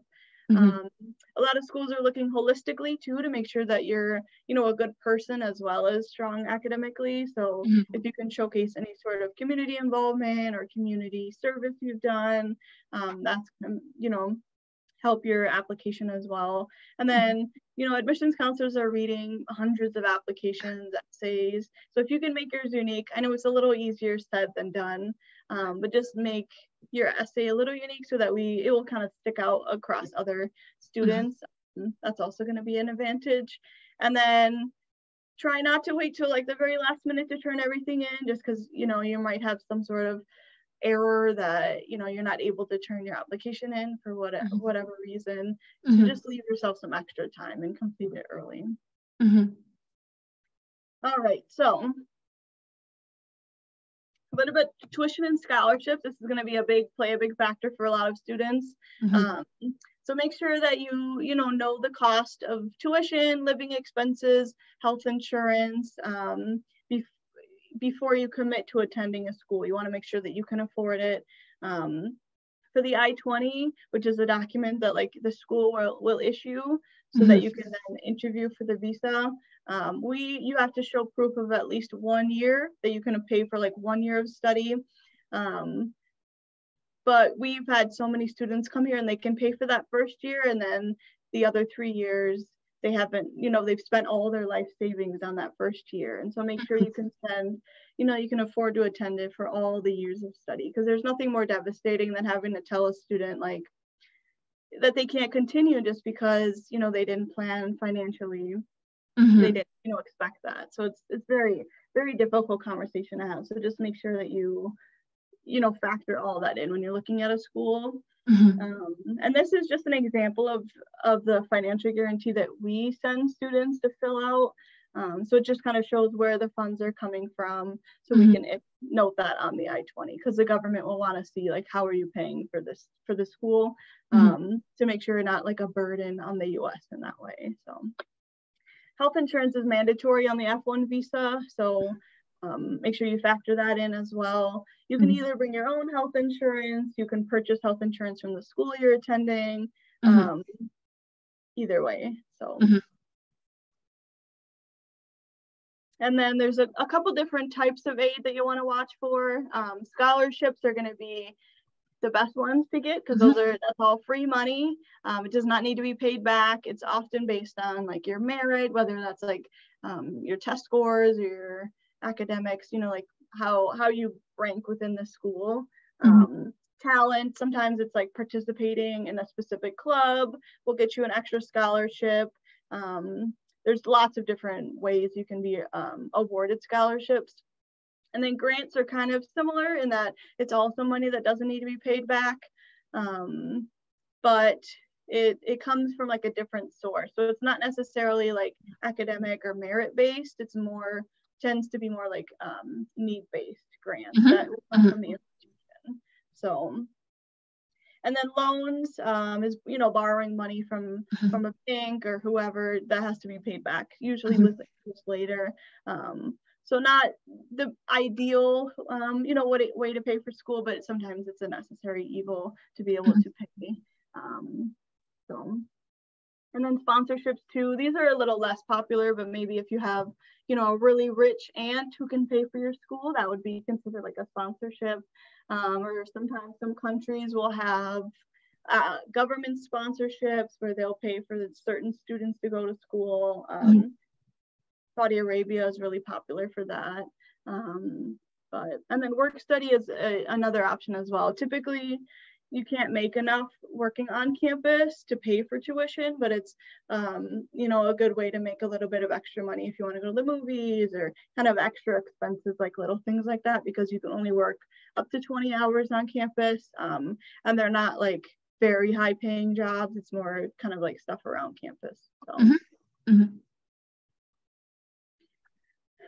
Mm-hmm. Um, a lot of schools are looking holistically too to make sure that you're, you know, a good person as well as strong academically. So mm-hmm. if you can showcase any sort of community involvement or community service you've done, um, that's, you know, help your application as well. And mm-hmm. then, you know, admissions counselors are reading hundreds of applications, essays. So if you can make yours unique, I know it's a little easier said than done, um, but just make your essay a little unique so that we it will kind of stick out across other students. Mm-hmm. That's also going to be an advantage. And then try not to wait till like the very last minute to turn everything in just because you know you might have some sort of error that you know you're not able to turn your application in for what, mm-hmm. whatever reason mm-hmm. so just leave yourself some extra time and complete it early mm-hmm. All right so a little bit tuition and scholarships. This is going to be a big play a big factor for a lot of students. Mm-hmm. Um, so make sure that you you know know the cost of tuition, living expenses, health insurance um, bef- before you commit to attending a school. You want to make sure that you can afford it. Um, for the I-20, which is a document that like the school will, will issue so mm-hmm. that you can then interview for the visa. Um, we, you have to show proof of at least one year that you can pay for like one year of study. Um, but we've had so many students come here and they can pay for that first year and then the other three years they haven't you know they've spent all their life savings on that first year and so make sure you can spend you know you can afford to attend it for all the years of study because there's nothing more devastating than having to tell a student like that they can't continue just because you know they didn't plan financially mm-hmm. they didn't you know expect that so it's it's very very difficult conversation to have so just make sure that you you know factor all that in when you're looking at a school mm-hmm. um, and this is just an example of of the financial guarantee that we send students to fill out um, so it just kind of shows where the funds are coming from so mm-hmm. we can note that on the i-20 because the government will want to see like how are you paying for this for the school mm-hmm. um, to make sure you're not like a burden on the us in that way so health insurance is mandatory on the f1 visa so um, make sure you factor that in as well. You can mm-hmm. either bring your own health insurance, you can purchase health insurance from the school you're attending, mm-hmm. um, either way. So, mm-hmm. and then there's a, a, couple different types of aid that you want to watch for. Um, scholarships are going to be the best ones to get because those mm-hmm. are that's all free money. Um, it does not need to be paid back. It's often based on like your merit, whether that's like um, your test scores or your academics, you know, like how how you rank within the school. Mm-hmm. Um, talent, sometimes it's like participating in a specific club will get you an extra scholarship. Um, there's lots of different ways you can be um, awarded scholarships. And then grants are kind of similar in that it's also money that doesn't need to be paid back. Um, but it, it comes from like a different source. So it's not necessarily like academic or merit based. It's more tends to be more like um, need-based grants mm-hmm. that come mm-hmm. from the institution. So, and then loans um, is you know borrowing money from mm-hmm. from a bank or whoever that has to be paid back usually mm-hmm. with later. Um, so not the ideal um, you know what way to pay for school, but sometimes it's a necessary evil to be able mm-hmm. to pay. Um, so and then sponsorships too. These are a little less popular, but maybe if you have, you know, a really rich aunt who can pay for your school, that would be considered like a sponsorship. Um, or sometimes some countries will have uh, government sponsorships where they'll pay for certain students to go to school. Um, mm-hmm. Saudi Arabia is really popular for that. Um, but and then work study is a, another option as well. Typically, you can't make enough working on campus to pay for tuition, but it's um, you know a good way to make a little bit of extra money if you want to go to the movies or kind of extra expenses like little things like that because you can only work up to 20 hours on campus um, and they're not like very high paying jobs. It's more kind of like stuff around campus. So. Mm-hmm. Mm-hmm.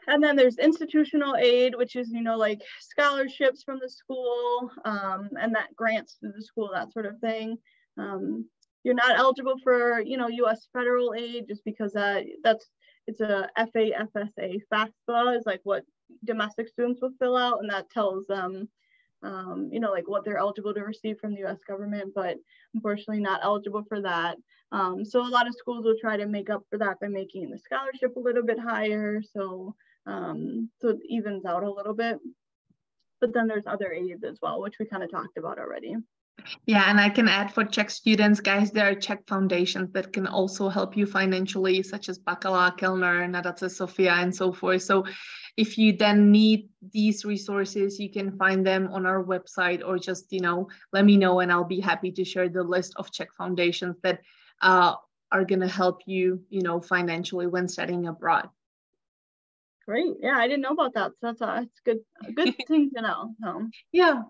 And then there's institutional aid, which is, you know, like scholarships from the school um, and that grants to the school, that sort of thing. Um, you're not eligible for, you know, U.S. federal aid just because that that's it's a FAFSA FAFSA is like what domestic students will fill out, and that tells them, um, you know, like what they're eligible to receive from the U.S. government, but unfortunately not eligible for that. Um, so a lot of schools will try to make up for that by making the scholarship a little bit higher. So um, so it evens out a little bit. But then there's other aids as well, which we kind of talked about already. Yeah, and I can add for Czech students, guys, there are Czech foundations that can also help you financially, such as Bakala, Kellner, Nadace Sofia, and so forth. So if you then need these resources, you can find them on our website or just, you know, let me know and I'll be happy to share the list of Czech foundations that uh, are going to help you, you know, financially when studying abroad. Great. Yeah, I didn't know about that. So that's a, that's good a good thing to know. So. Yeah.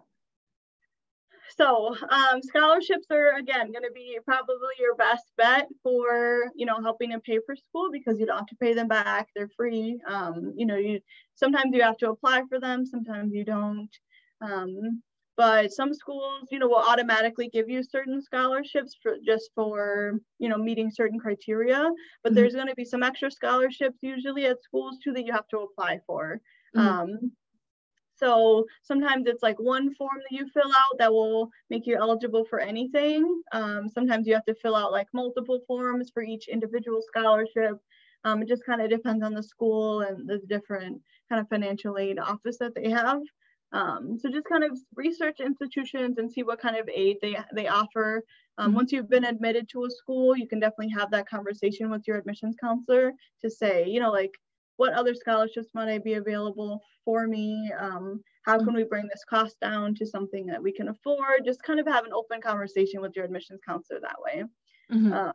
So um, scholarships are again going to be probably your best bet for you know helping to pay for school because you don't have to pay them back. They're free. Um, you know, you sometimes you have to apply for them, sometimes you don't. Um, but some schools you know will automatically give you certain scholarships for just for you know meeting certain criteria but mm-hmm. there's going to be some extra scholarships usually at schools too that you have to apply for mm-hmm. um, so sometimes it's like one form that you fill out that will make you eligible for anything um, sometimes you have to fill out like multiple forms for each individual scholarship um, it just kind of depends on the school and the different kind of financial aid office that they have um, so just kind of research institutions and see what kind of aid they, they offer. Um, mm-hmm. Once you've been admitted to a school, you can definitely have that conversation with your admissions counselor to say, you know, like, what other scholarships might I be available for me? Um, how can mm-hmm. we bring this cost down to something that we can afford? Just kind of have an open conversation with your admissions counselor that way. Mm-hmm. Uh,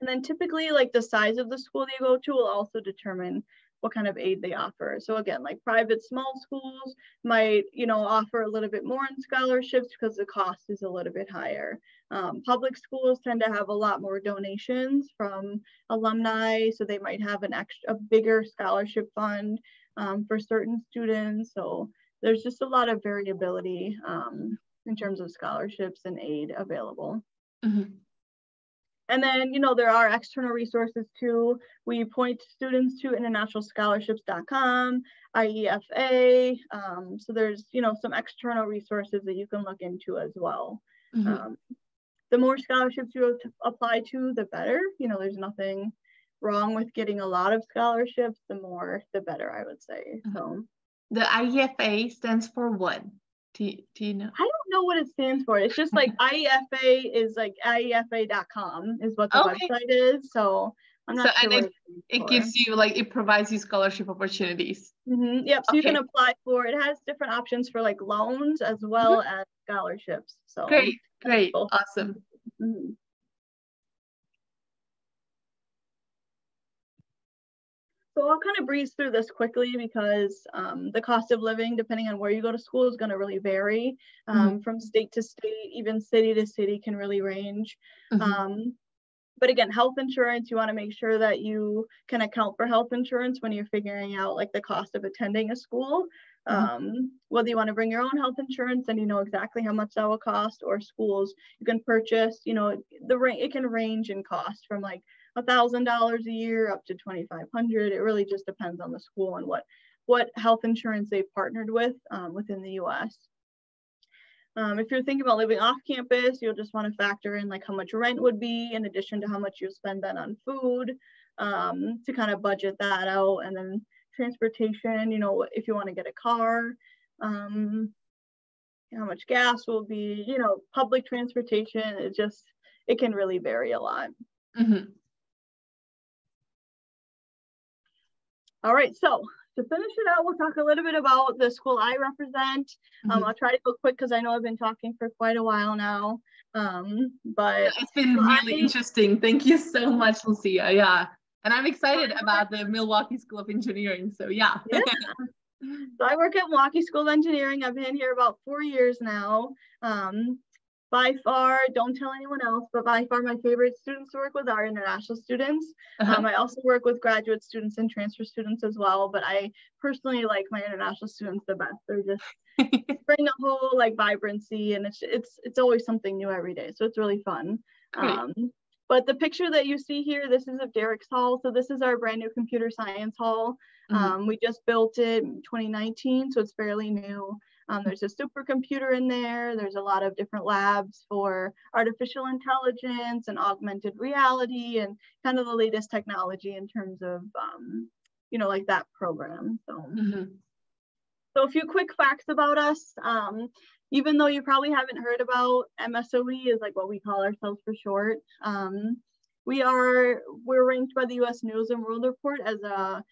and then typically, like the size of the school that you go to will also determine what kind of aid they offer. So again, like private small schools might, you know, offer a little bit more in scholarships because the cost is a little bit higher. Um, public schools tend to have a lot more donations from alumni, so they might have an extra, a bigger scholarship fund um, for certain students. So there's just a lot of variability um, in terms of scholarships and aid available. Mm-hmm. And then, you know, there are external resources too. We point students to internationalscholarships.com, IEFA. Um, so there's, you know, some external resources that you can look into as well. Mm-hmm. Um, the more scholarships you apply to, the better. You know, there's nothing wrong with getting a lot of scholarships. The more, the better, I would say. Mm-hmm. So the IEFA stands for what? Do, do you know? I don't know what it stands for. It's just like IEFA is like IEFA.com is what the okay. website is. So I'm not so, sure. And it, it gives you like it provides you scholarship opportunities. Mm-hmm. Yep. So okay. you can apply for it has different options for like loans as well mm-hmm. as scholarships. So great, great, awesome. Mm-hmm. So I'll kind of breeze through this quickly because um, the cost of living, depending on where you go to school, is going to really vary um, mm-hmm. from state to state, even city to city can really range. Mm-hmm. Um, but again, health insurance, you want to make sure that you can account for health insurance when you're figuring out like the cost of attending a school. Mm-hmm. Um, whether you want to bring your own health insurance and you know exactly how much that will cost, or schools you can purchase, you know, the rate it can range in cost from like $1,000 a year up to 2,500. It really just depends on the school and what, what health insurance they've partnered with um, within the US. Um, if you're thinking about living off campus, you'll just want to factor in like how much rent would be in addition to how much you spend then on food um, to kind of budget that out. And then transportation, you know, if you want to get a car. Um, how much gas will be, you know, public transportation. It just, it can really vary a lot. Mm-hmm. All right, so to finish it out, we'll talk a little bit about the school I represent. Um, mm-hmm. I'll try to go quick because I know I've been talking for quite a while now. Um, but it's been really I, interesting. Thank you so much, Lucia. Yeah. And I'm excited about the Milwaukee School of Engineering. So yeah. yeah. So I work at Milwaukee School of Engineering. I've been here about four years now. Um, by far, don't tell anyone else, but by far my favorite students to work with are international students. Uh-huh. Um, I also work with graduate students and transfer students as well, but I personally like my international students the best. They're just bring a whole like vibrancy and it's it's it's always something new every day. So it's really fun. Um, but the picture that you see here, this is of Diercks Hall. So this is our brand new computer science hall. Mm-hmm. Um, we just built it in 2019, so it's fairly new. Um, there's a supercomputer in there. There's a lot of different labs for artificial intelligence and augmented reality and kind of the latest technology in terms of, um, you know, like that program. So, mm-hmm. so a few quick facts about us. Um, even though you probably haven't heard about MSOE is like what we call ourselves for short. Um, we are, we're ranked by the US News and World Report as a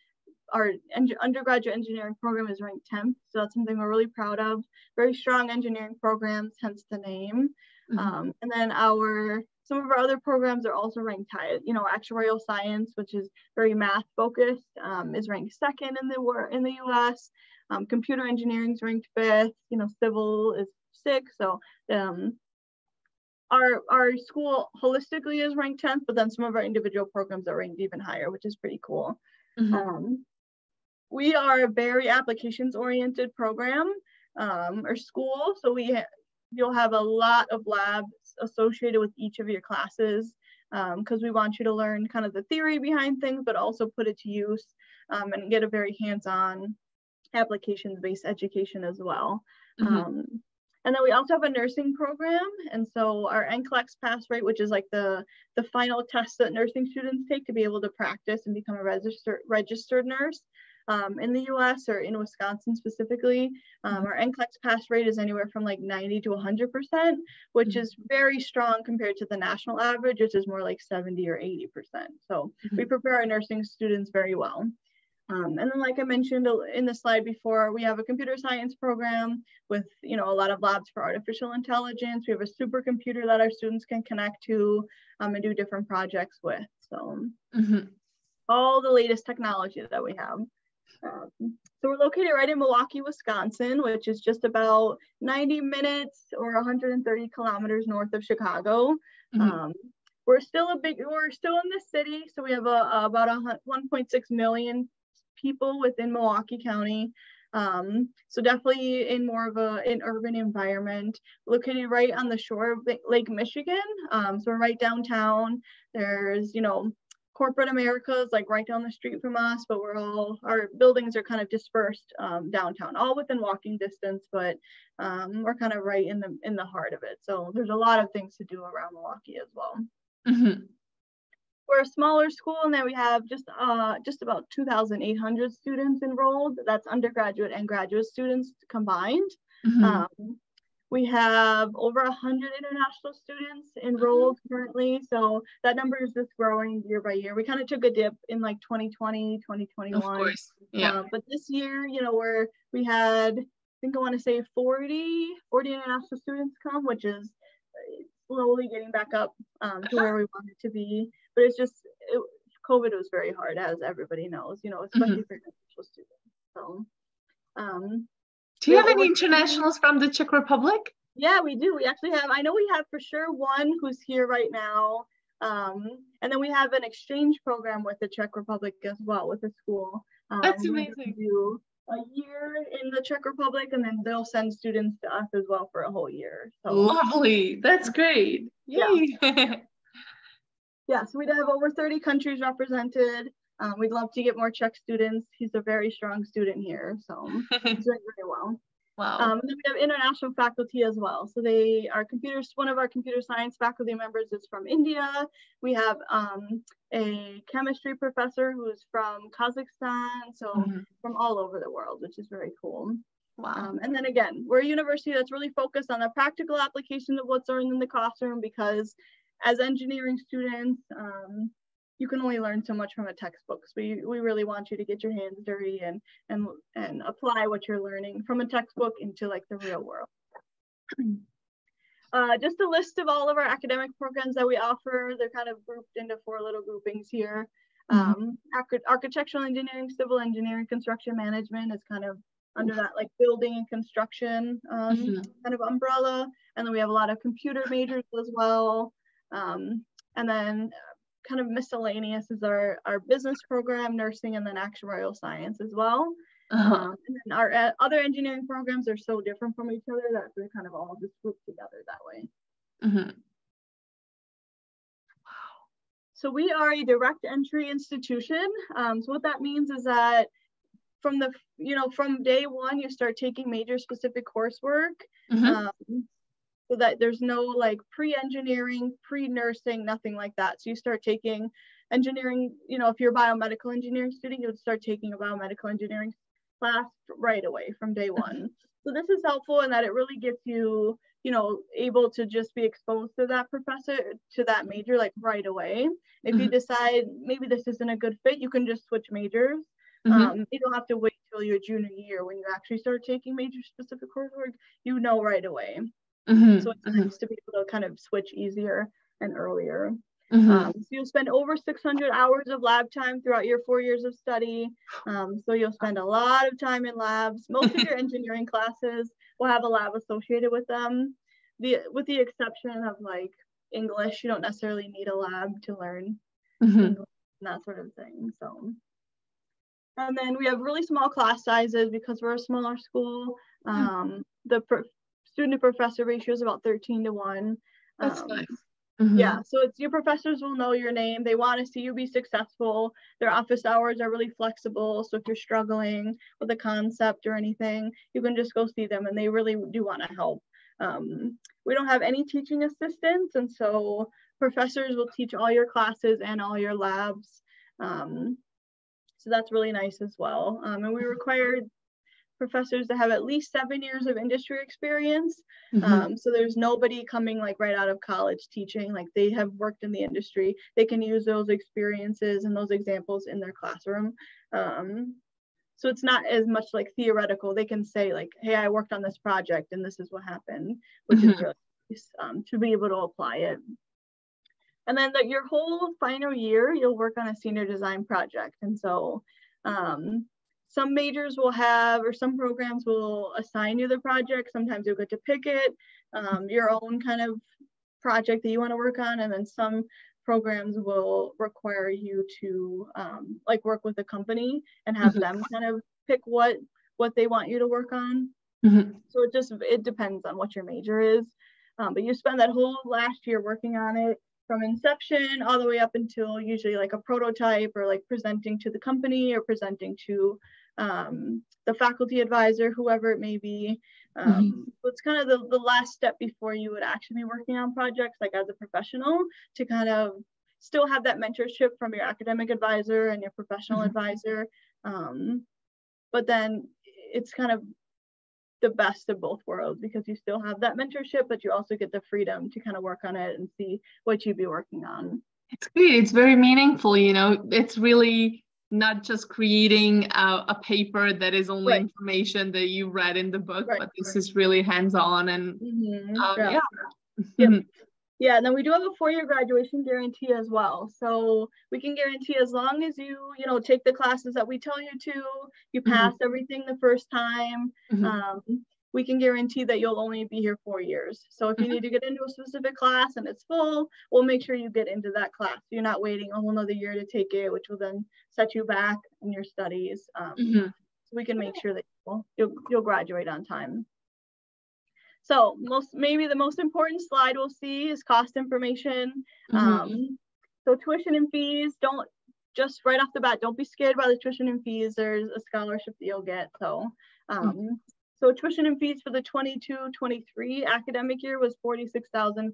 our undergraduate engineering program is ranked 10th. So that's something we're really proud of. Very strong engineering programs, hence the name. Mm -hmm. um, and then our some of our other programs are also ranked high. You know, actuarial science, which is very math focused, um, is ranked second in the in the U.S. Um, computer engineering is ranked fifth. You know, civil is sixth. So um, our our school holistically is ranked 10th, but then some of our individual programs are ranked even higher, which is pretty cool. Mm -hmm. um, we are a very applications oriented program um, or school. So we ha you'll have a lot of labs associated with each of your classes because um, we want you to learn kind of the theory behind things, but also put it to use um, and get a very hands-on applications-based education as well. Mm -hmm. and then we also have a nursing program. And so our NCLEX pass rate, which is like the, the final test that nursing students take to be able to practice and become a registered registered nurse, um, in the US or in Wisconsin specifically. Um, mm-hmm. our NCLEX pass rate is anywhere from like 90 to 100%, which mm-hmm. is very strong compared to the national average, which is more like 70 or 80%. So mm-hmm. we prepare our nursing students very well. Um, and then like I mentioned in the slide before, we have a computer science program with you know a lot of labs for artificial intelligence. We have a supercomputer that our students can connect to um, and do different projects with. So mm-hmm. all the latest technology that we have. Um, so we're located right in Milwaukee, Wisconsin, which is just about 90 minutes or 130 kilometers north of Chicago. Mm-hmm. Um, we're still a big, we're still in the city. So we have a, a about a 1.6 million people within Milwaukee County. Um, so definitely in more of a an urban environment, located right on the shore of Lake Michigan. Um, so we're right downtown. There's you know corporate America is like right down the street from us, but we're all, our buildings are kind of dispersed um, downtown, all within walking distance, but um, we're kind of right in the, in the heart of it. So there's a lot of things to do around Milwaukee as well. Mm-hmm. We're a smaller school and then we have just uh, just about 2,800 students enrolled. That's undergraduate and graduate students combined. Mm-hmm. Um, we have over 100 international students enrolled currently. So that number is just growing year by year. We kind of took a dip in like 2020, 2021. Of course. Yeah. Uh, but this year, you know, where we had, I think I want to say 40, 40 international students come, which is uh, slowly getting back up um, to where we wanted to be. But it's just, it, COVID was very hard, as everybody knows, you know, especially mm-hmm. for international students. So, um, do you have any internationals from the Czech Republic? Yeah, we do. We actually have, I know we have for sure one who's here right now. Um, and then we have an exchange program with the Czech Republic as well with the school. Um, That's amazing. Do a year in the Czech Republic and then they'll send students to us as well for a whole year. So lovely. That's great. Yay. Yeah. yeah, so we'd have over 30 countries represented. Um, we'd love to get more Czech students. He's a very strong student here, so he's doing very well. Wow. Um, we have international faculty as well. So they are computers. One of our computer science faculty members is from India. We have um, a chemistry professor who's from Kazakhstan. So mm -hmm. from all over the world, which is very cool. Wow. Um, and then again, we're a university that's really focused on the practical application of what's learned in the classroom because as engineering students, um, you can only learn so much from a textbook. So we, we really want you to get your hands dirty and, and, and apply what you're learning from a textbook into like the real world. Uh, just a list of all of our academic programs that we offer. They're kind of grouped into four little groupings here. Um, arch architectural engineering, civil engineering, construction management is kind of under that like building and construction um, mm-hmm. kind of umbrella. And then we have a lot of computer majors as well. Um, and then kind of miscellaneous is our, our business program, nursing, and then actuarial science as well. Uh-huh. Um, and then our uh, other engineering programs are so different from each other that they're kind of all just grouped together that way. Mm-hmm. So we are a direct entry institution. Um, so what that means is that from the, you know, from day one, you start taking major specific coursework. Mm-hmm. Um, so that there's no like pre-engineering, pre-nursing, nothing like that. So you start taking engineering, you know, if you're a biomedical engineering student, you would start taking a biomedical engineering class right away from day one. So this is helpful in that it really gets you, you know, able to just be exposed to that professor, to that major like right away. If mm-hmm. you decide maybe this isn't a good fit, you can just switch majors. Mm-hmm. Um, you don't have to wait till your junior year when you actually start taking major specific coursework. You know right away. Mm-hmm. So it's mm-hmm. nice to be able to kind of switch easier and earlier. Mm-hmm. Um, so you'll spend over 600 hours of lab time throughout your four years of study. Um, so you'll spend a lot of time in labs. Most of your engineering classes will have a lab associated with them. The with the exception of like English, you don't necessarily need a lab to learn mm-hmm. that sort of thing. So, and then we have really small class sizes because we're a smaller school. Mm-hmm. Um, the pro- student to professor ratio is about 13 to 1. That's um, nice. Mm-hmm. Yeah, so it's your professors will know your name. They want to see you be successful. Their office hours are really flexible. So if you're struggling with a concept or anything, you can just go see them and they really do want to help. Um, we don't have any teaching assistants, and so professors will teach all your classes and all your labs. Um, so that's really nice as well. Um, and we require professors that have at least seven years of industry experience. Mm-hmm. Um, so there's nobody coming like right out of college teaching, like they have worked in the industry. They can use those experiences and those examples in their classroom. Um, so it's not as much like theoretical. They can say like, hey, I worked on this project and this is what happened, which mm-hmm. is really nice um, to be able to apply it. And then the, your whole final year, you'll work on a senior design project. And so um, some majors will have or some programs will assign you the project sometimes you'll get to pick it um, your own kind of project that you want to work on and then some programs will require you to um, like work with a company and have mm-hmm. them kind of pick what what they want you to work on mm-hmm. so it just it depends on what your major is um, but you spend that whole last year working on it from inception all the way up until usually like a prototype or like presenting to the company or presenting to um, the faculty advisor, whoever it may be. Um, mm-hmm. It's kind of the, the last step before you would actually be working on projects like as a professional to kind of still have that mentorship from your academic advisor and your professional mm-hmm. advisor. Um, but then it's kind of the best of both worlds because you still have that mentorship, but you also get the freedom to kind of work on it and see what you'd be working on. It's great. It's very meaningful. You know, it's really not just creating a, a paper that is only right. information that you read in the book, right. but this is really hands-on and mm-hmm. um, yeah. Yeah. Yep. Yeah, and then we do have a four-year graduation guarantee as well. So we can guarantee as long as you, you know, take the classes that we tell you to, you mm-hmm. pass mm-hmm. everything the first time. Mm-hmm. Um, we can guarantee that you'll only be here four years. So if you mm-hmm. need to get into a specific class and it's full, we'll make sure you get into that class. You're not waiting a whole nother year to take it, which will then set you back in your studies. Um, mm-hmm. So we can make sure that you'll, you'll, you'll graduate on time. So most maybe the most important slide we'll see is cost information. Mm-hmm. Um, so tuition and fees, don't just right off the bat, don't be scared by the tuition and fees. There's a scholarship that you'll get. So um, mm-hmm. So tuition and fees for the 22-23 academic year was $46,506.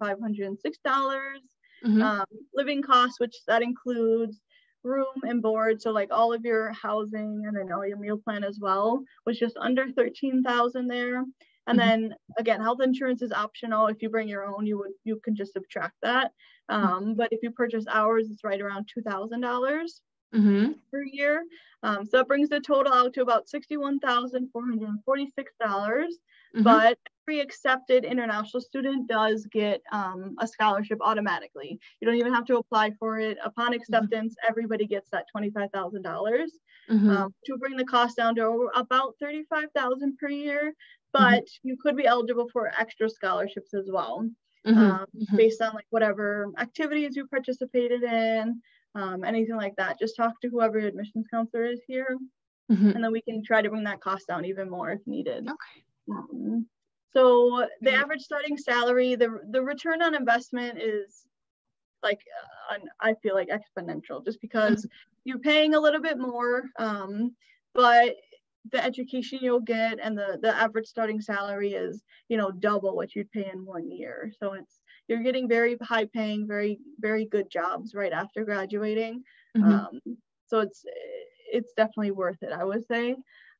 Mm-hmm. Um, living costs, which that includes room and board, so like all of your housing and then all your meal plan as well, was just under 13,000 there. And mm-hmm. then again, health insurance is optional. If you bring your own, you would you can just subtract that. Mm-hmm. Um, but if you purchase ours, it's right around two thousand dollars mm-hmm. per year. Um, so it brings the total out to about sixty-one thousand four hundred and forty-six dollars. Mm-hmm. But every accepted international student does get um, a scholarship automatically. You don't even have to apply for it. Upon mm-hmm. acceptance, mm-hmm. everybody gets that twenty-five thousand dollars. Um, to bring the cost down to about thirty-five thousand per year. Mm-hmm. But you could be eligible for extra scholarships as well. Mm-hmm. Um, mm-hmm. based on like whatever activities you participated in, um, anything like that. Just talk to whoever your admissions counselor is here, mm-hmm. and then we can try to bring that cost down even more if needed. Okay. Um, so the average starting salary, the the return on investment is like uh, I feel like exponential, just because mm-hmm. you're paying a little bit more, um, but the education you'll get and the the average starting salary is you know double what you'd pay in one year so it's you're getting very high paying very very good jobs right after graduating mm-hmm. um, so it's it's definitely worth it i would say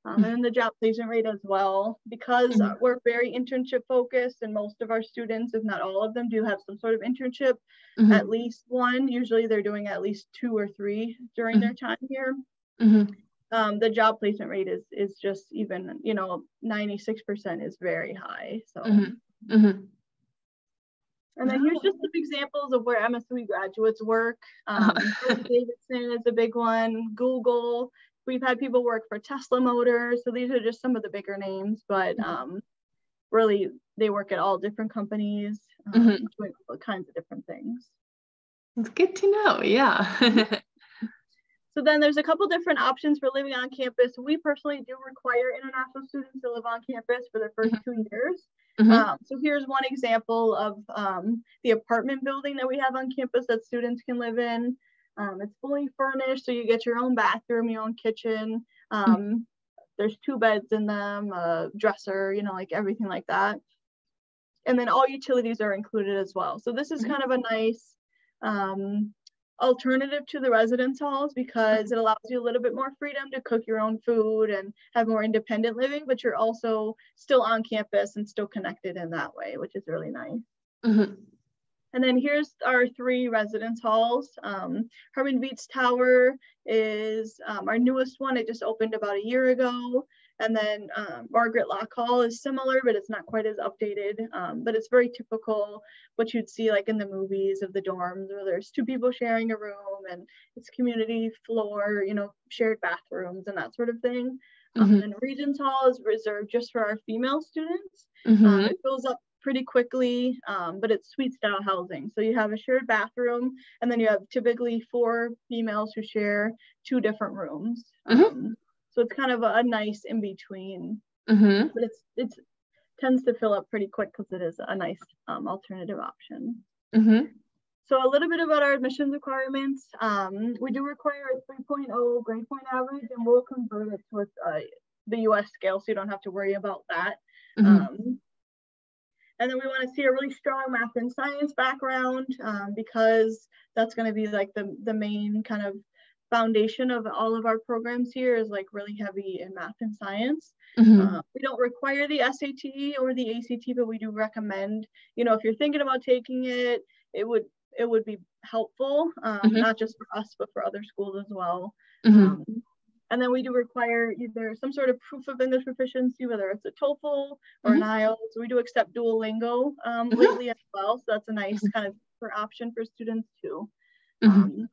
um, mm-hmm. and the job placement rate as well because mm-hmm. we're very internship focused and most of our students if not all of them do have some sort of internship mm-hmm. at least one usually they're doing at least two or three during their mm-hmm. time here mm-hmm um, the job placement rate is is just even you know 96% is very high so mm-hmm. Mm-hmm. and then here's just some examples of where msoe graduates work um, davidson is a big one google we've had people work for tesla motors so these are just some of the bigger names but mm-hmm. um, really they work at all different companies um, mm-hmm. doing all kinds of different things it's good to know yeah So then there's a couple different options for living on campus. We personally do require international students to live on campus for their 1st mm-hmm. two years. Mm-hmm. Um, so here's one example of um, the apartment building that we have on campus that students can live in. Um, it's fully furnished, so you get your own bathroom, your own kitchen. Mm-hmm. There's two beds in them, a dresser, you know, like everything like that. And then all utilities are included as well. So this is mm-hmm. kind of a nice um, alternative to the residence halls because it allows you a little bit more freedom to cook your own food and have more independent living, but you're also still on campus and still connected in that way, which is really nice. Mm-hmm. And then here's our three residence halls. Um, Hermann Viets Tower is um, our newest one. It just opened about a year ago. And then um, Margaret Loock Hall is similar, but it's not quite as updated. Um, but it's very typical what you'd see like in the movies of the dorms where there's two people sharing a room and it's community floor, you know, shared bathrooms and that sort of thing. Um, mm-hmm. And Regents Hall is reserved just for our female students. Mm-hmm. Um, it fills up pretty quickly, um, but it's suite style housing. So you have a shared bathroom, and then you have typically four females who share two different rooms. Mm-hmm. So it's kind of a, a nice in between. Mm-hmm. But it's it's tends to fill up pretty quick because it is a nice um, alternative option. Mm-hmm. So a little bit about our admissions requirements. Um, we do require a 3.0 grade point average, and we'll convert it to uh, the U.S. scale, so you don't have to worry about that. Mm-hmm. Um, and then we want to see a really strong math and science background um, because that's going to be like the, the main kind of foundation of all of our programs here is like really heavy in math and science. Mm-hmm. Uh, we don't require the SAT or the ACT, but we do recommend, you know, if you're thinking about taking it, it would it would be helpful, um, mm-hmm. not just for us, but for other schools as well. Mm-hmm. Um, and then we do require either some sort of proof of English proficiency, whether it's a TOEFL or mm-hmm. an IELTS. We do accept Duolingo um, mm-hmm. lately as well, so that's a nice mm-hmm. kind of option for students too. Um,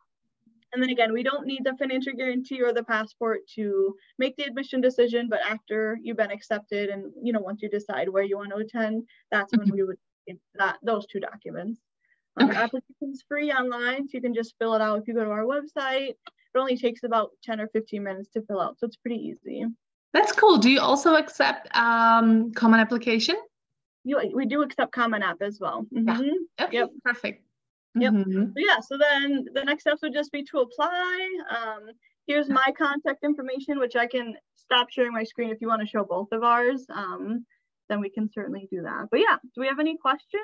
and then again, we don't need the financial guarantee or the passport to make the admission decision, but after you've been accepted and you know once you decide where you want to attend, that's when mm-hmm. we would get that those two documents. Um, okay. Our application is free online, so you can just fill it out if you go to our website. It only takes about 10 or 15 minutes to fill out, so it's pretty easy. That's cool. Do you also accept um, Common Application? You, we do accept Common App as well. Mm-hmm. Yeah. Okay, yep. perfect. Yep. Mm-hmm. So yeah, so then the next steps would just be to apply. Um, here's my contact information, which I can stop sharing my screen if you want to show both of ours. Um, then we can certainly do that. But yeah, do we have any questions?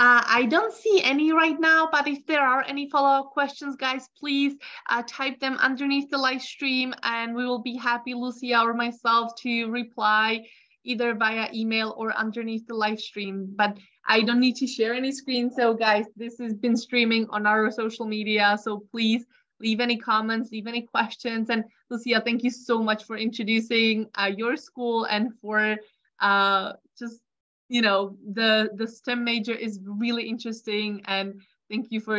Uh, I don't see any right now, but if there are any follow-up questions, guys, please uh, type them underneath the live stream and we will be happy, Lucia or myself, to reply either via email or underneath the live stream. But I don't need to share any screen. So guys, this has been streaming on our social media. So please leave any comments, leave any questions. And Lucia, thank you so much for introducing uh, your school and for uh, just you know the the STEM major is really interesting and thank you for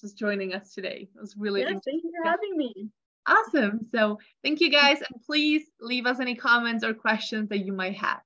just joining us today. It was really yes, thank you for having me. Awesome. So thank you guys and please leave us any comments or questions that you might have.